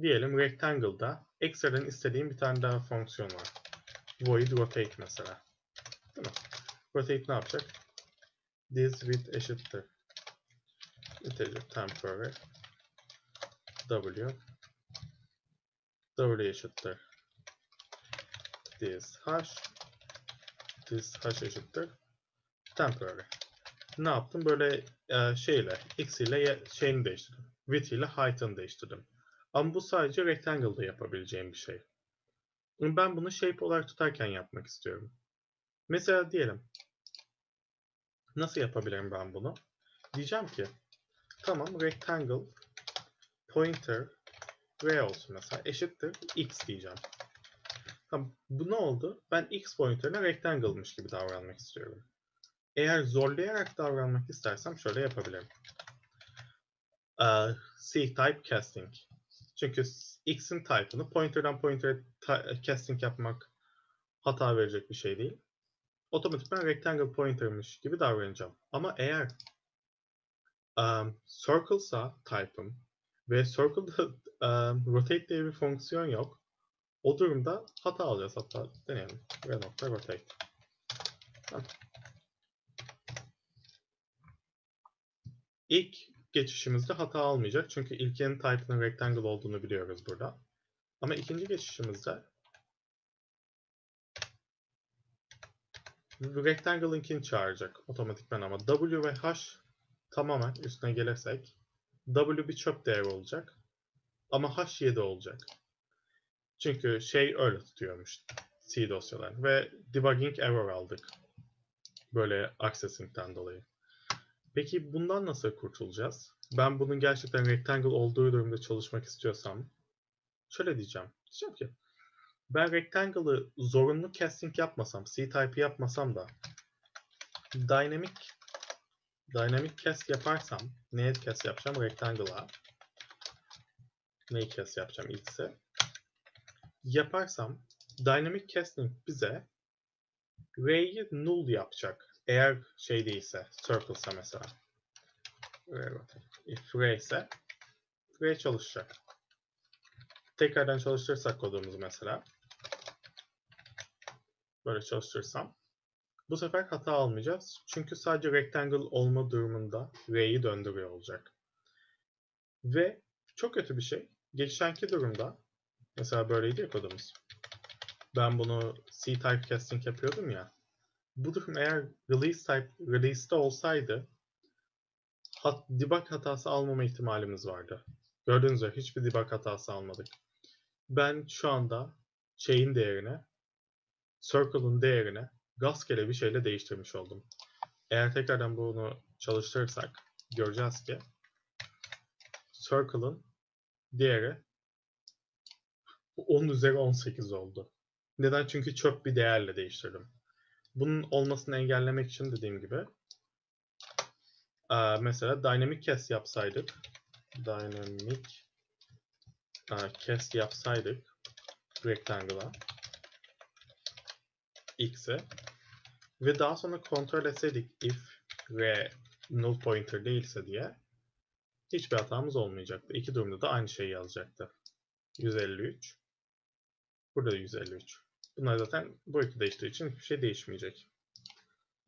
diyelim rectangle'da ekstradan istediğim bir tane daha fonksiyon var void rotate mesela. Değil mi? Rotate ne yapacak? This with eşittir. Integer temporary w w eşittir. This hash this hash eşittir. Temporary. Ne yaptım? Böyle e, şeyle x ile şeyini değiştirdim. Width ile height'ını değiştirdim. Ama bu sadece rectangle'da yapabileceğim bir şey. Ben bunu shape olarak tutarken yapmak istiyorum. Mesela diyelim. Nasıl yapabilirim ben bunu? Diyeceğim ki tamam rectangle pointer r olsun mesela eşittir x diyeceğim. Tamam, bu ne oldu? Ben x pointerine rectangle'mış gibi davranmak istiyorum. Eğer zorlayarak davranmak istersem şöyle yapabilirim. Uh, C-type casting. Çünkü x'in type'ını pointer'dan pointer'e casting yapmak hata verecek bir şey değil. Otomatikman rectangle pointer'mış gibi davranacağım. Ama eğer um, circle'sa type'ım ve circle'da um, rotate diye bir fonksiyon yok. O durumda hata alacağız. Hatta deneyelim. R rotate. İlk geçişimizde hata almayacak. Çünkü ilkenin type'ının rectangle olduğunu biliyoruz burada. Ama ikinci geçişimizde rectangle'ınkini çağıracak otomatikman ama W ve H tamamen üstüne gelirsek W bir çöp değeri olacak ama H 7 olacak. Çünkü şey öyle tutuyormuş C dosyalar ve debugging error aldık. Böyle accessing'den dolayı. Peki bundan nasıl kurtulacağız? Ben bunun gerçekten rectangle olduğu durumda çalışmak istiyorsam şöyle diyeceğim. Diyeceğim ki ben rectangle'ı zorunlu casting yapmasam, C-type yapmasam da dynamic dynamic cast yaparsam neye cast yapacağım? Rectangle'a. Neyi cast yapacağım? X'e. Yaparsam dynamic casting bize R'yi null yapacak. Eğer şey değilse, circle'sa mesela. If ray ise ray çalışacak. Tekrardan çalıştırırsak kodumuzu mesela. Böyle çalıştırırsam. Bu sefer hata almayacağız. Çünkü sadece rectangle olma durumunda ray'i döndürüyor olacak. Ve çok kötü bir şey. Geçenki durumda mesela böyleydi ya kodumuz. Ben bunu C typecasting yapıyordum ya. Bu durum eğer release type release'de olsaydı hat, debug hatası almama ihtimalimiz vardı. Gördüğünüz üzere hiçbir debug hatası almadık. Ben şu anda şeyin değerine circle'ın değerine rastgele bir şeyle değiştirmiş oldum. Eğer tekrardan bunu çalıştırırsak göreceğiz ki circle'ın değeri 10 üzeri 18 oldu. Neden? Çünkü çöp bir değerle değiştirdim. Bunun olmasını engellemek için dediğim gibi mesela dynamic cast yapsaydık dynamic cast yapsaydık rectangle'a x'e ve daha sonra kontrol etseydik if ve null pointer değilse diye hiçbir hatamız olmayacaktı. İki durumda da aynı şeyi yazacaktı. 153 burada da 153. Bunlar zaten boyutu değiştiği için hiçbir şey değişmeyecek.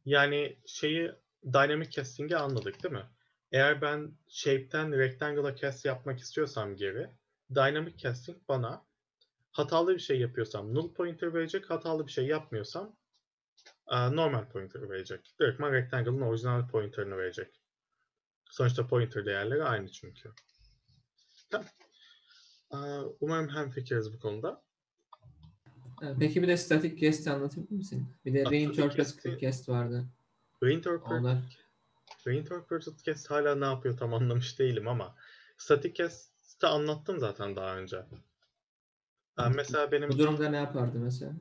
Yani şeyi dynamic casting'i anladık değil mi? Eğer ben shape'ten rectangle'a cast yapmak istiyorsam geri dynamic casting bana hatalı bir şey yapıyorsam null pointer verecek, hatalı bir şey yapmıyorsam normal pointer verecek. Direktman rectangle'ın orijinal pointer'ını verecek. Sonuçta pointer değerleri aynı çünkü. Tamam. Umarım hemfikiriz bu konuda. Peki bir de static guest anlatabilir misin? Bir de reinterpreted guest vardı. Reinterpreted, Onlar. reinterpreted guest hala ne yapıyor tam anlamış değilim ama static guest'ı anlattım zaten daha önce. Aa, mesela benim Bu durumda ne yapardı mesela?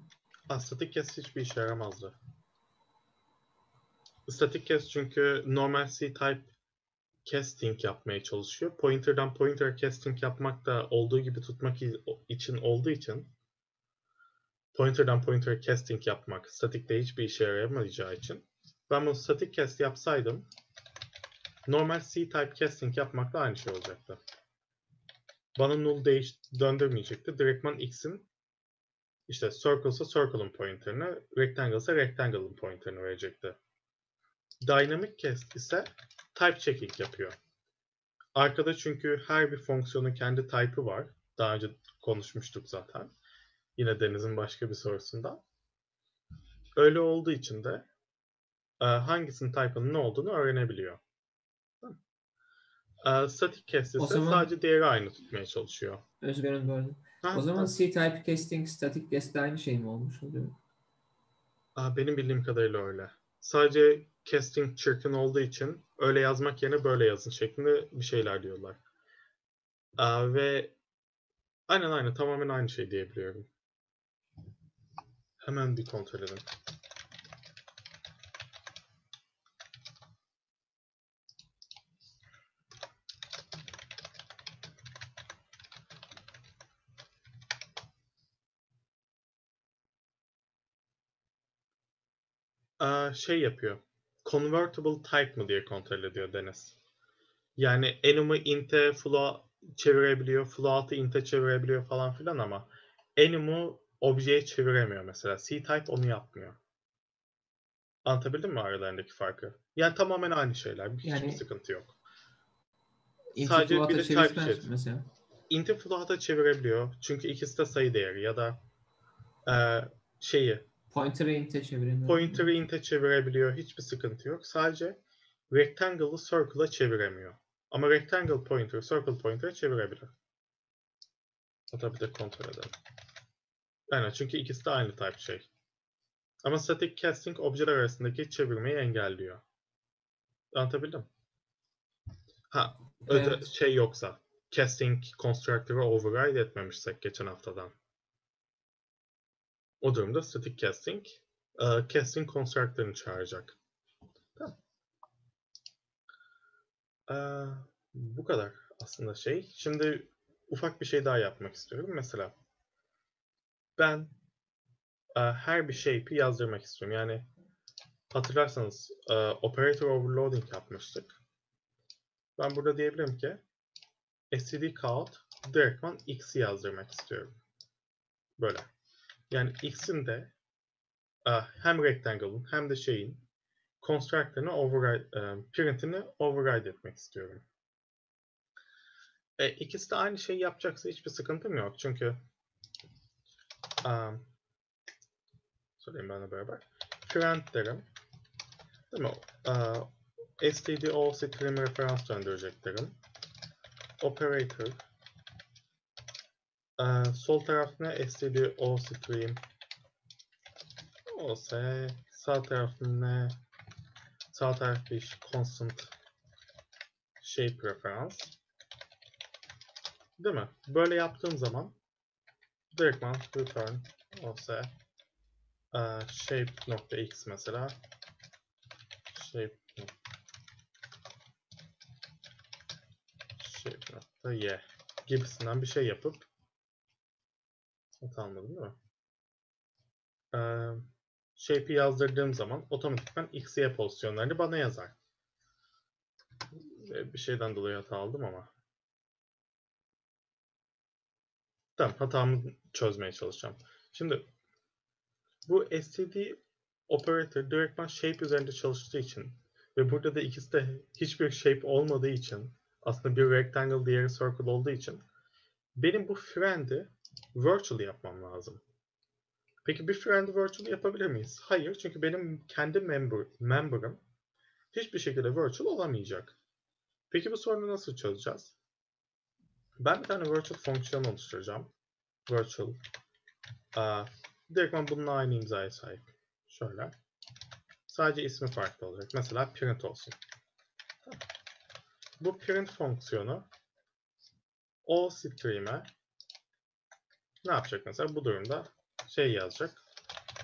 Aa, static cast hiçbir işe yaramazdı. Static cast çünkü normal C-type casting yapmaya çalışıyor. Pointer'dan pointer casting yapmak da olduğu gibi tutmak için olduğu için pointer'dan pointer casting yapmak statikte hiçbir işe yaramayacağı için ben bunu static cast yapsaydım normal C-type casting yapmakla aynı şey olacaktı. Bana null değiş döndürmeyecekti. Direktman x'in işte circle ise circle'ın pointer'ını, rectangle ise rectangle'ın pointer'ını verecekti. Dynamic cast ise type checking yapıyor. Arkada çünkü her bir fonksiyonun kendi type'ı var. Daha önce konuşmuştuk zaten. Yine Deniz'in başka bir sorusunda. Öyle olduğu için de hangisinin type'ının ne olduğunu öğrenebiliyor. Uh, static cast ise zaman- sadece değeri aynı tutmaya çalışıyor. Özgür'ün gördüm. Ha, O zaman. C-type casting, static de aynı şey mi olmuş oluyor? Aa, benim bildiğim kadarıyla öyle. Sadece casting çirkin olduğu için öyle yazmak yerine böyle yazın şeklinde bir şeyler diyorlar. Aa, ve aynen aynen tamamen aynı şey diyebiliyorum. Hemen bir kontrol edin. Aa, şey yapıyor. Convertible type mı diye kontrol ediyor Deniz. Yani enum'u int'e float çevirebiliyor, float'ı int'e çevirebiliyor falan filan ama enum'u objeye çeviremiyor mesela. C-type onu yapmıyor. Anlatabildim mi aralarındaki farkı? Yani tamamen aynı şeyler. Hiçbir Yani- sıkıntı yok. Sadece bir de type shit. mesela. Int'i float'a çevirebiliyor. Çünkü ikisi de sayı değeri ya da eee, şeyi Pointer'ı int'e çeviremiyor. Pointer'ı int'e çevirebiliyor. Hiçbir sıkıntı yok. Sadece rectangle'ı circle'a çeviremiyor. Ama rectangle pointer, circle pointer'ı çevirebilir. Hatta bir de kontrol edelim. Aynen çünkü ikisi de aynı type şey. Ama static casting objeler arasındaki çevirmeyi engelliyor. Anlatabildim? Ha, Evet. şey yoksa. Casting constructor'ı override etmemişsek geçen haftadan. O durumda static casting e, casting constructor'ını çağıracak. Tamam. E, bu kadar aslında şey. Şimdi ufak bir şey daha yapmak istiyorum. Mesela ben e, her bir shape'i yazdırmak istiyorum. Yani hatırlarsanız e, operator overloading yapmıştık. Ben burada diyebilirim ki std count direktman x'i yazdırmak istiyorum. Böyle. Yani x'in de e, hem rectangle'ın hem de şeyin constructor'ını override, e, print'ini override etmek istiyorum. E, ikisi de aynı şeyi yapacaksa hiçbir sıkıntım yok. Çünkü um, söyleyeyim benimle beraber. Print derim. Değil mi? Uh, std all stream referans döndürecek derim. Operator. Uh, sol taraf ne? std all stream. Olsa sağ taraf ne? Sağ taraf bir constant shape referans. Değil mi? Böyle yaptığım zaman direktman return olsa uh, shape.x mesela shape shape.y gibisinden bir şey yapıp hata almadım değil mi? Uh, shape'i yazdırdığım zaman otomatikman x, y pozisyonlarını bana yazar. Bir şeyden dolayı hata aldım ama. Tamam hatamı çözmeye çalışacağım. Şimdi bu std operator direktman shape üzerinde çalıştığı için ve burada da ikisi de hiçbir shape olmadığı için aslında bir rectangle diğeri circle olduğu için benim bu friend'i virtual yapmam lazım. Peki bir friend'i virtual yapabilir miyiz? Hayır çünkü benim kendi member, member'ım hiçbir şekilde virtual olamayacak. Peki bu sorunu nasıl çözeceğiz? Ben bir tane virtual fonksiyon oluşturacağım. Virtual. Uh, direktman bununla aynı imzaya sahip. Şöyle. Sadece ismi farklı olacak. Mesela print olsun. Bu print fonksiyonu o stream'e ne yapacak mesela? Bu durumda şey yazacak.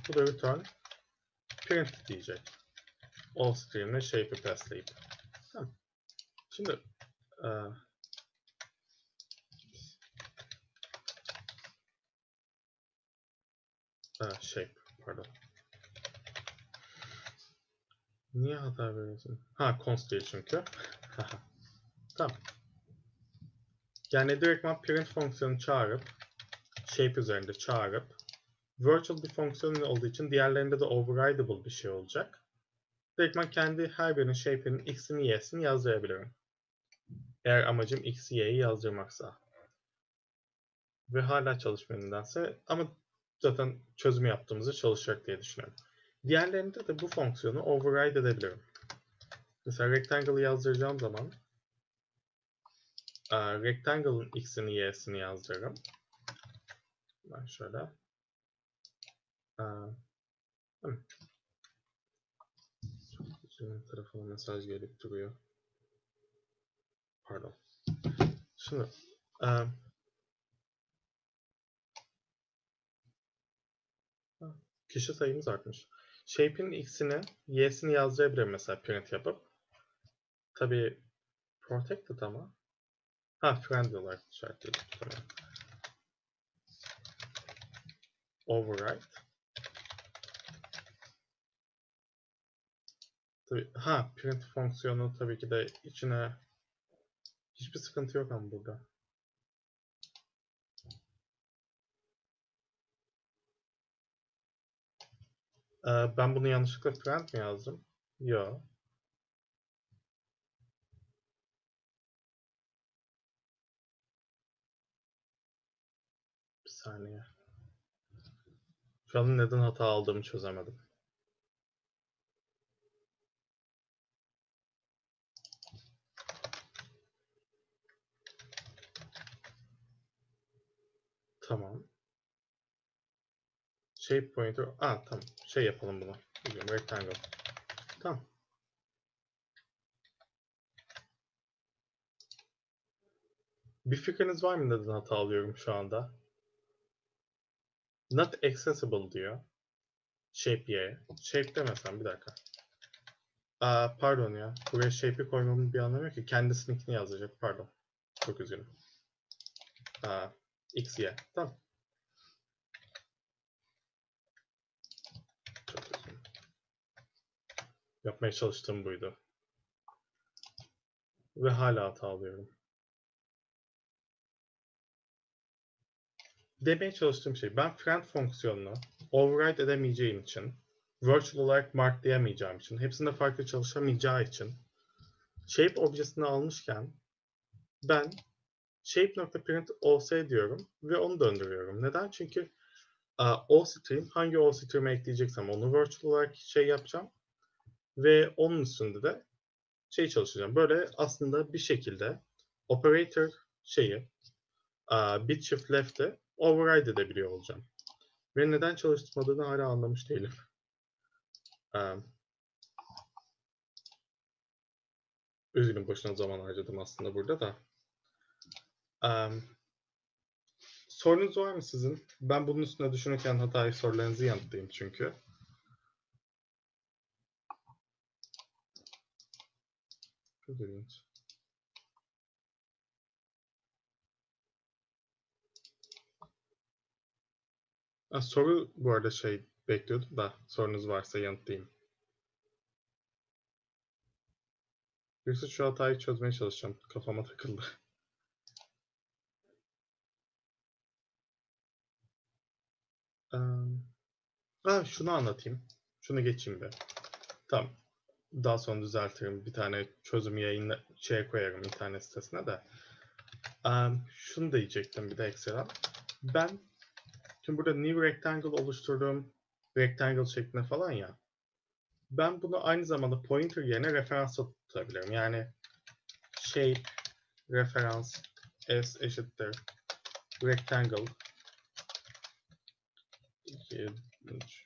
Bu da return print diyecek. All stream'le shape'i passleyip. Tamam. Şimdi uh, Ha, shape, pardon. Niye hata veriyorsun? Ha, const değil çünkü. tamam. Yani direktman print fonksiyonu çağırıp, shape üzerinde çağırıp, virtual bir fonksiyon olduğu için diğerlerinde de overrideable bir şey olacak. Direktman kendi her birinin shape'inin x'ini y'sini yazdırabilirim. Eğer amacım x'i y'yi yazdırmaksa. Ve hala çalışmıyor nedense. Ama zaten çözümü yaptığımızda çalışacak diye düşünüyorum. Diğerlerinde de bu fonksiyonu override edebilirim. Mesela rectangle yazdıracağım zaman rectangle'ın x'ini y'sini yazdırırım. Ben şöyle Şimdi telefona mesaj gelip duruyor. Pardon. Şimdi kişi sayımız artmış. Shape'in x'ini, y'sini yazdırabilirim mesela print yapıp. Tabi protected ama. Ha friendly olarak işaretledim. Override. Tabii, ha print fonksiyonu tabii ki de içine hiçbir sıkıntı yok ama burada. Ee, ben bunu yanlışlıkla print mi yazdım? Yok. Bir saniye. Şu an neden hata aldığımı çözemedim. Tamam. Shape pointer. Aa tamam. Şey yapalım bunu. Bilmiyorum, rectangle. Tamam. Bir fikriniz var mı neden hata alıyorum şu anda? Not accessible diyor. Shape Y. Shape demesem bir dakika. Aa, pardon ya. Buraya shape'i koymamın bir anlamı yok ki. Kendisininkini yazacak. Pardon. Çok üzgünüm. Aa, X, Y. Tamam. Çok üzgünüm. Yapmaya çalıştığım buydu. Ve hala hata alıyorum. Demeye çalıştığım şey, ben friend fonksiyonunu override edemeyeceğim için, virtual olarak marklayamayacağım için, hepsinde farklı çalışamayacağı için, shape objesini almışken ben shape.print os diyorum ve onu döndürüyorum. Neden? Çünkü uh, o stream, hangi o stream'e ekleyeceksem onu virtual olarak şey yapacağım ve onun üstünde de şey çalışacağım. Böyle aslında bir şekilde operator şeyi uh, bit shift left'e override edebiliyor olacağım. Ve neden çalıştırmadığını hala anlamış değilim. Um, üzgünüm boşuna zaman harcadım aslında burada da. Um, sorunuz var mı sizin? Ben bunun üstüne düşünürken hatayı sorularınızı yanıtlayayım çünkü. İlginç. Ha, soru bu arada şey bekliyordum da sorunuz varsa yanıtlayayım. Birisi şu hatayı çözmeye çalışacağım. Kafama takıldı. Ha, şunu anlatayım. Şunu geçeyim bir. Tamam. Daha sonra düzeltirim. Bir tane çözüm yayınla şeye koyarım internet sitesine de. Um, şunu diyecektim bir de ekstra. Ben şimdi burada new rectangle oluşturduğum rectangle şeklinde falan ya. Ben bunu aynı zamanda pointer yerine referans tutabilirim. Yani shape referans s eşittir rectangle 2, 3,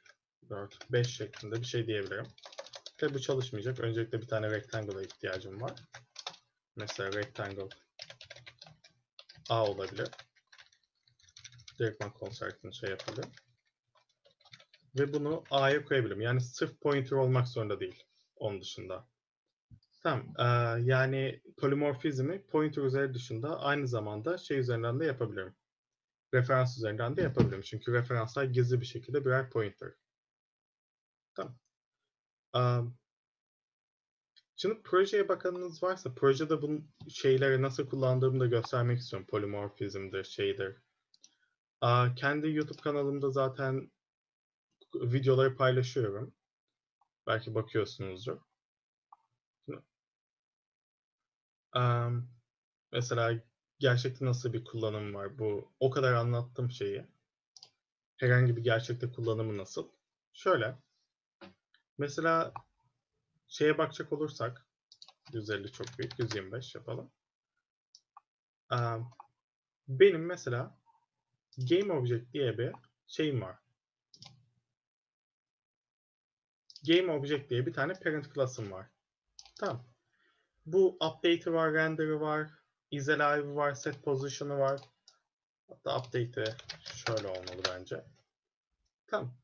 4, 5 şeklinde bir şey diyebilirim. Tabi bu çalışmayacak. Öncelikle bir tane rectangle'a ihtiyacım var. Mesela rectangle A olabilir. Direktman construct'ını şey yapabilirim. Ve bunu A'ya koyabilirim. Yani sırf pointer olmak zorunda değil. Onun dışında. Tamam. Ee, yani polimorfizmi pointer üzeri dışında aynı zamanda şey üzerinden de yapabilirim. Referans üzerinden de yapabilirim. Çünkü referanslar gizli bir şekilde birer pointer. Tamam. Um, şimdi projeye bakanınız varsa projede bu şeyleri nasıl kullandığımı da göstermek istiyorum. Polimorfizmdir, şeydir. Uh, kendi YouTube kanalımda zaten videoları paylaşıyorum. Belki bakıyorsunuzdur. Mesela gerçekte nasıl bir kullanım var bu? O kadar anlattım şeyi. Herhangi bir gerçekte kullanımı nasıl? Şöyle. Mesela şeye bakacak olursak 150 çok büyük. 125 yapalım. Benim mesela Game Object diye bir şeyim var. Game Object diye bir tane parent class'ım var. Tamam. Bu update'i var, render'ı var, isAlive'ı var, set position'ı var. Hatta update'i şöyle olmalı bence. Tamam.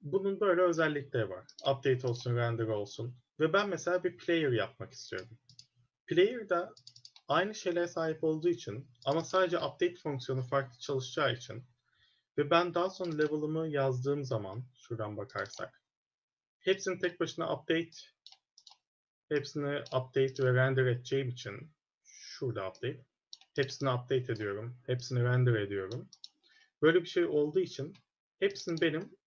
Bunun böyle özellikleri var. Update olsun, render olsun. Ve ben mesela bir player yapmak istiyorum. Player da aynı şeylere sahip olduğu için ama sadece update fonksiyonu farklı çalışacağı için ve ben daha sonra level'ımı yazdığım zaman şuradan bakarsak hepsini tek başına update hepsini update ve render edeceğim için şurada update hepsini update ediyorum. Hepsini render ediyorum. Böyle bir şey olduğu için hepsini benim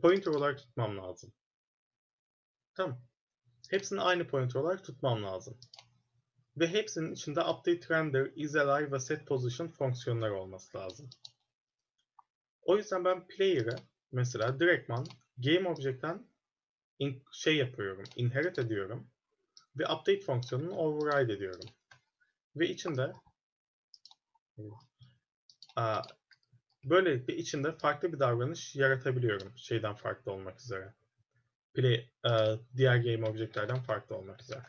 pointer olarak tutmam lazım. Tamam. Hepsini aynı pointer olarak tutmam lazım. Ve hepsinin içinde update render, isAlive ve set position fonksiyonları olması lazım. O yüzden ben player'ı mesela direktman game object'ten şey yapıyorum, inherit ediyorum ve update fonksiyonunu override ediyorum. Ve içinde böylelikle içinde farklı bir davranış yaratabiliyorum şeyden farklı olmak üzere. Play, diğer game objectlerden farklı olmak üzere.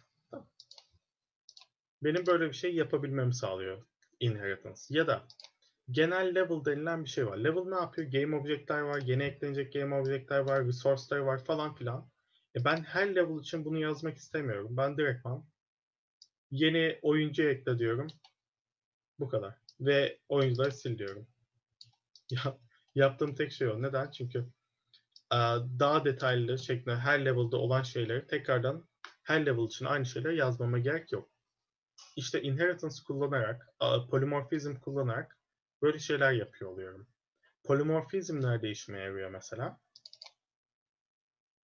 Benim böyle bir şey yapabilmemi sağlıyor inheritance. Ya da genel level denilen bir şey var. Level ne yapıyor? Game objectler var, yeni eklenecek game objectler var, resource'lar var falan filan. E ben her level için bunu yazmak istemiyorum. Ben direktman yeni oyuncu ekle diyorum. Bu kadar. Ve oyuncuları sil diyorum. Ya, yaptığım tek şey o. Neden? Çünkü daha detaylı şeklinde her level'da olan şeyleri tekrardan her level için aynı şeyleri yazmama gerek yok. İşte inheritance kullanarak, polymorphism kullanarak böyle şeyler yapıyor oluyorum. Polymorphism nerede işime yarıyor mesela?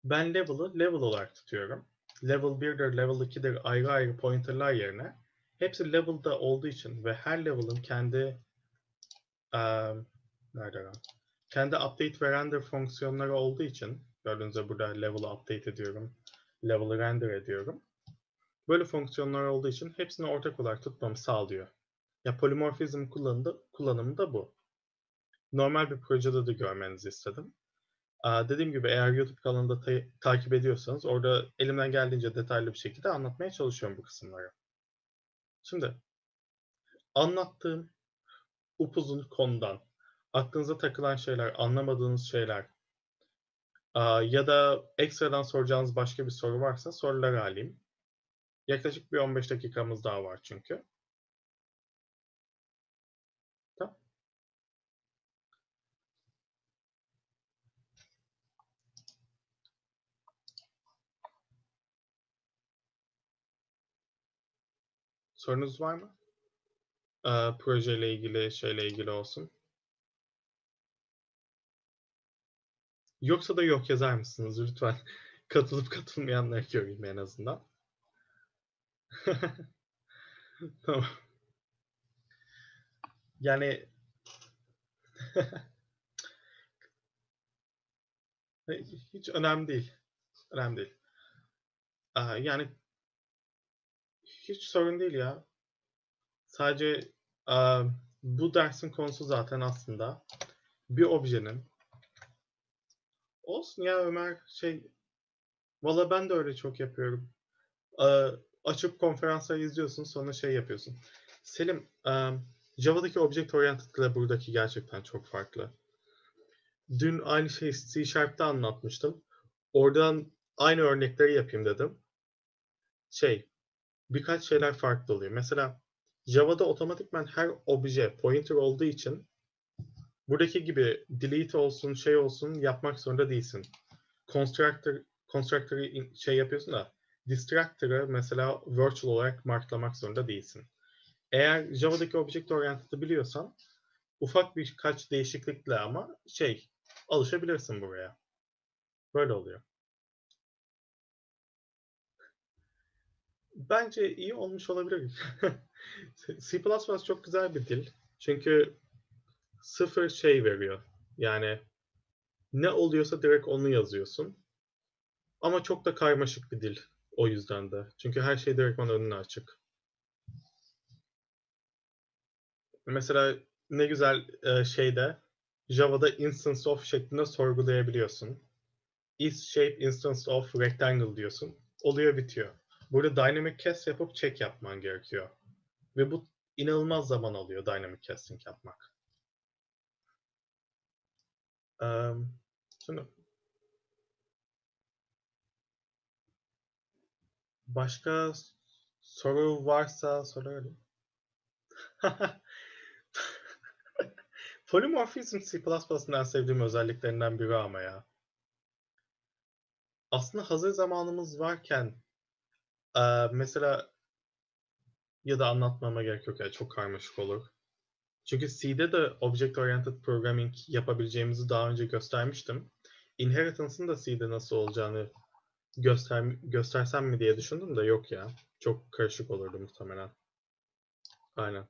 Ben level'ı level olarak tutuyorum. Level 1'dir, level 2'dir ayrı ayrı pointerlar yerine hepsi level'da olduğu için ve her level'ın kendi um, nerede? Kendi update ve render fonksiyonları olduğu için gördüğünüz gibi burada level'ı update ediyorum. Level'ı render ediyorum. Böyle fonksiyonlar olduğu için hepsini ortak olarak tutmamı sağlıyor. Ya polymorphism kullanımı, kullanımı da bu. Normal bir projede de görmenizi istedim. Aa, dediğim gibi eğer YouTube kanalında ta- takip ediyorsanız orada elimden geldiğince detaylı bir şekilde anlatmaya çalışıyorum bu kısımları. Şimdi anlattığım upuzun konudan aklınıza takılan şeyler, anlamadığınız şeyler ya da ekstradan soracağınız başka bir soru varsa soruları alayım. Yaklaşık bir 15 dakikamız daha var çünkü. Tamam. Sorunuz var mı? Ee, projeyle ilgili, şeyle ilgili olsun. Yoksa da yok yazar mısınız lütfen? Katılıp katılmayanları göreyim en azından. Tamam. Yani hiç önemli değil. Önemli değil. Aa, yani hiç sorun değil ya. Sadece aa, bu dersin konusu zaten aslında bir objenin olsun ya Ömer şey valla ben de öyle çok yapıyorum. Aa, açıp konferansları izliyorsun sonra şey yapıyorsun. Selim, aa, Java'daki Object Oriented ile buradaki gerçekten çok farklı. Dün aynı şeyi C Sharp'ta anlatmıştım. Oradan aynı örnekleri yapayım dedim. Şey, birkaç şeyler farklı oluyor. Mesela Java'da otomatikman her obje pointer olduğu için buradaki gibi delete olsun, şey olsun yapmak zorunda değilsin. Constructor, constructor'ı şey yapıyorsun da distractor'ı mesela virtual olarak marklamak zorunda değilsin. Eğer Java'daki Object Oriented'ı biliyorsan ufak birkaç değişiklikle ama şey alışabilirsin buraya. Böyle oluyor. Bence iyi olmuş olabilir. C++ çok güzel bir dil. Çünkü sıfır şey veriyor. Yani ne oluyorsa direkt onu yazıyorsun. Ama çok da karmaşık bir dil o yüzden de. Çünkü her şey direktman önüne açık. Mesela ne güzel e, şeyde Java'da instance of şeklinde sorgulayabiliyorsun. Is shape instance of rectangle diyorsun. Oluyor bitiyor. Burada dynamic cast yapıp check yapman gerekiyor. Ve bu inanılmaz zaman alıyor dynamic casting yapmak. Eee, şimdi başka soru varsa sorarım. Polymorphism C++'ın en sevdiğim özelliklerinden biri ama ya. Aslında hazır zamanımız varken mesela ya da anlatmama gerek yok ya çok karmaşık olur. Çünkü C'de de Object Oriented Programming yapabileceğimizi daha önce göstermiştim. Inheritance'ın da C'de nasıl olacağını göster göstersem mi diye düşündüm de yok ya. Çok karışık olurdu muhtemelen. Aynen.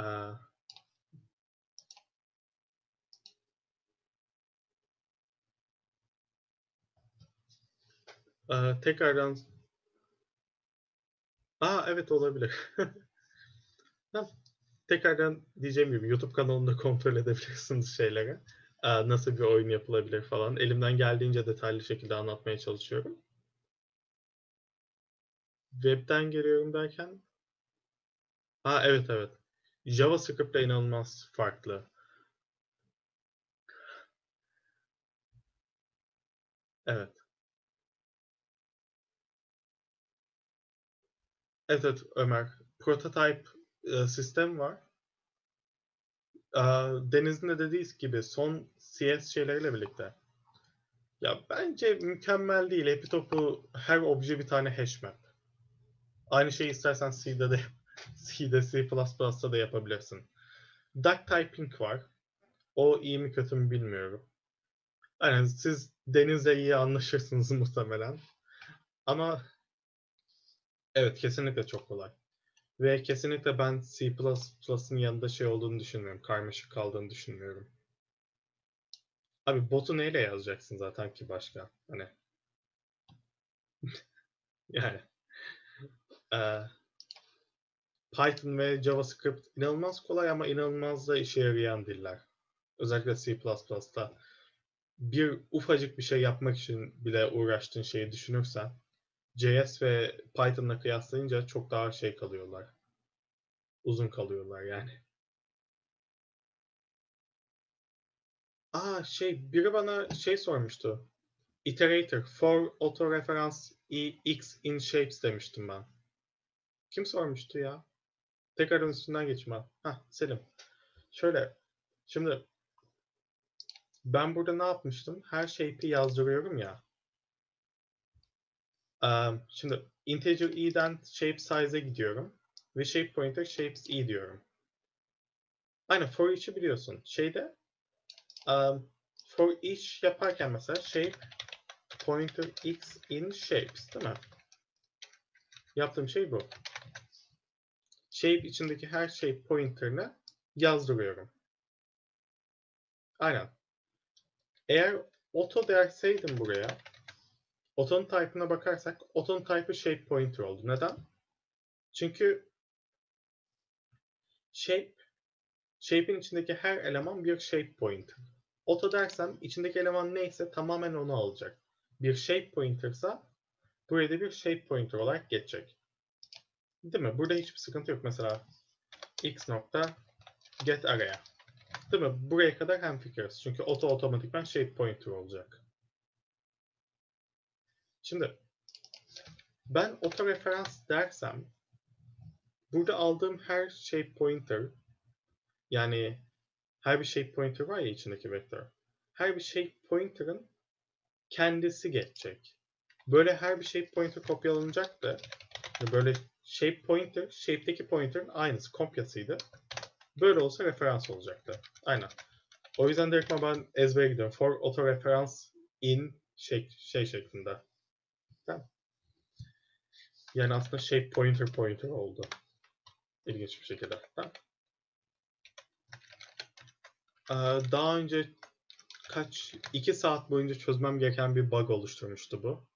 Ee, e, tekrardan Aa evet olabilir. Tekrardan diyeceğim gibi YouTube kanalında kontrol edebilirsiniz şeyleri. Nasıl bir oyun yapılabilir falan. Elimden geldiğince detaylı şekilde anlatmaya çalışıyorum. Web'den geliyorum derken Ha evet evet. JavaScript ile inanılmaz farklı. Evet. Evet evet Ömer. Prototype e, sistem var. Aa, Deniz'in de dediği gibi son CS şeyleriyle birlikte Ya bence mükemmel değil. Epitopu her obje bir tane hash map. Aynı şeyi istersen C'de de C'de C++'da da yapabilirsin. Duck typing var. O iyi mi kötü mü bilmiyorum. Yani siz Deniz'le iyi anlaşırsınız muhtemelen. Ama evet kesinlikle çok kolay. Ve kesinlikle ben C++'ın yanında şey olduğunu düşünmüyorum. Karmaşık kaldığını düşünmüyorum. Abi botu neyle yazacaksın zaten ki başka? Hani yani eee, Python ve JavaScript inanılmaz kolay ama inanılmaz da işe yarayan diller. Özellikle C++'da bir ufacık bir şey yapmak için bile uğraştığın şeyi düşünürsen JS ve Python'la kıyaslayınca çok daha şey kalıyorlar. Uzun kalıyorlar yani. Aa şey biri bana şey sormuştu. Iterator for auto reference x in shapes demiştim ben. Kim sormuştu ya? Tekrar üstünden geçeyim ben. Hah Selim. Şöyle. Şimdi ben burada ne yapmıştım? Her shape'i yazdırıyorum ya. Eee, şimdi integer i'den shape size'e gidiyorum. Ve shape pointer shapes i diyorum. Aynen for each'i biliyorsun. Şeyde um, for each yaparken mesela shape pointer x in shapes değil mi? Yaptığım şey bu. Shape içindeki her shape pointer'ını yazdırıyorum. Aynen. Eğer auto derseydim buraya Auto'nun type'ına bakarsak auto'nun type'ı shape pointer oldu. Neden? Çünkü shape shape'in içindeki her eleman bir shape pointer. Auto dersem içindeki eleman neyse tamamen onu alacak. Bir shape pointer'sa buraya da bir shape pointer olarak geçecek. Değil mi? Burada hiçbir sıkıntı yok. Mesela x nokta get araya. Değil mi? Buraya kadar hemfikiriz. Çünkü auto otomatikman shape pointer olacak. Şimdi ben otoreferans dersem burada aldığım her shape pointer yani her bir shape pointer var ya içindeki vektör. Her bir shape pointer'ın kendisi geçecek. Böyle her bir shape pointer kopyalanacak da böyle shape pointer, shape'deki pointer'ın aynısı, kopyasıydı. Böyle olsa referans olacaktı. Aynen. O yüzden direkt ben ezbere gidiyorum. For auto reference in şey, şey şeklinde. Tamam. Yani aslında shape pointer pointer oldu. İlginç bir şekilde. Tamam. Ee, daha önce kaç, iki saat boyunca çözmem gereken bir bug oluşturmuştu bu.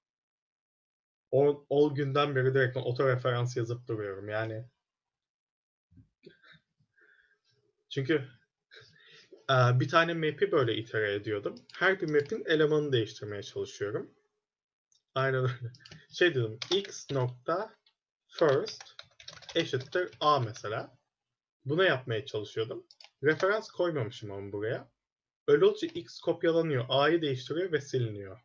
O, o günden beri direkt oto referans yazıp duruyorum yani. Çünkü e, bir tane map'i böyle itere ediyordum. Her bir map'in elemanını değiştirmeye çalışıyorum. Aynen öyle. Şey dedim x nokta first eşittir a mesela. Buna yapmaya çalışıyordum. Referans koymamışım ama buraya. Olunca x kopyalanıyor, a'yı değiştiriyor ve siliniyor.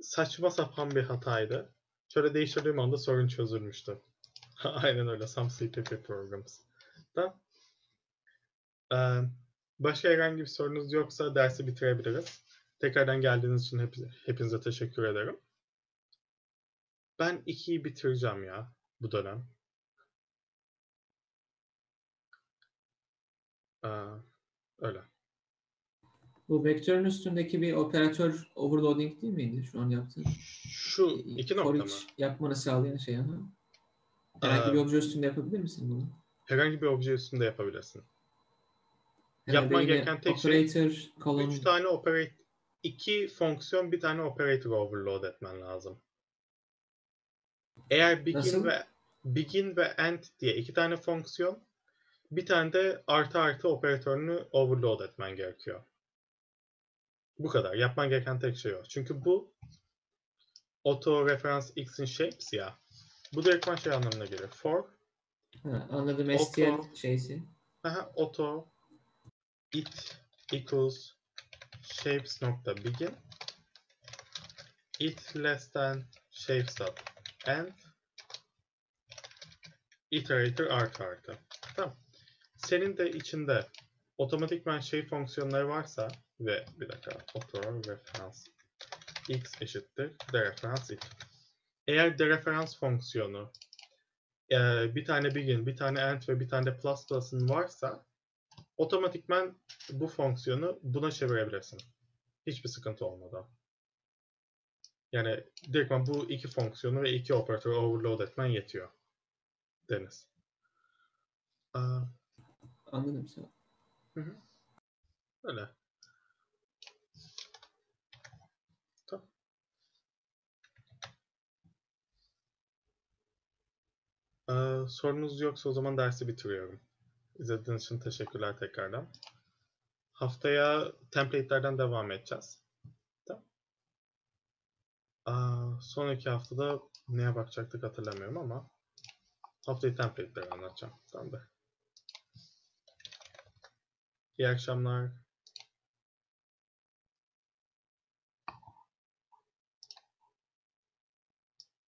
Saçma sapan bir hataydı. Şöyle değiştirdiğim anda sorun çözülmüştü. Aynen öyle. Some CPP programs. Da. Ee, başka herhangi bir sorunuz yoksa dersi bitirebiliriz. Tekrardan geldiğiniz için hep, hepinize teşekkür ederim. Ben 2'yi bitireceğim ya bu dönem. Ee, öyle. Bu vektörün üstündeki bir operatör overloading değil miydi şu an yaptığın? Şu iki For nokta mı? yapmanı sağlayan şey ama. Herhangi bir Ee, obje üstünde yapabilir misin bunu? Herhangi bir obje üstünde yapabilirsin. Herhalde yapman gereken tek şey operator, column, 3 tane operate iki fonksiyon bir tane operator overload etmen lazım. Eğer begin Nasıl? ve begin ve end diye iki tane fonksiyon bir tane de artı artı operatörünü overload etmen gerekiyor. Bu kadar. Yapman gereken tek şey o. Çünkü bu auto reference x'in shapes ya. Bu direktman şey anlamına geliyor. For ha, anladım Auto- STL şeysi. aha, auto it equals shapes nokta begin it less than shapes dot end iterator artı artı. Tamam. Senin de içinde otomatikman şey fonksiyonları varsa ve bir dakika otor referans x eşittir dereferans if. Eğer dereferans fonksiyonu e, bir tane begin, bir tane end ve bir tane plus plus'ın varsa otomatikman bu fonksiyonu buna çevirebilirsin. Hiçbir sıkıntı olmadan. Yani direktman bu iki fonksiyonu ve iki operatörü overload etmen yetiyor. Deniz. Aa, Anladım sen. Hı hı. Öyle. Tamam. Ee, sorunuz yoksa o zaman dersi bitiriyorum. İzlediğiniz için teşekkürler tekrardan. Haftaya template'lerden devam edeceğiz. Tamam. Aa, sonraki haftada neye bakacaktık hatırlamıyorum ama haftaya template'leri anlatacağım. Tamamdır. İyi akşamlar.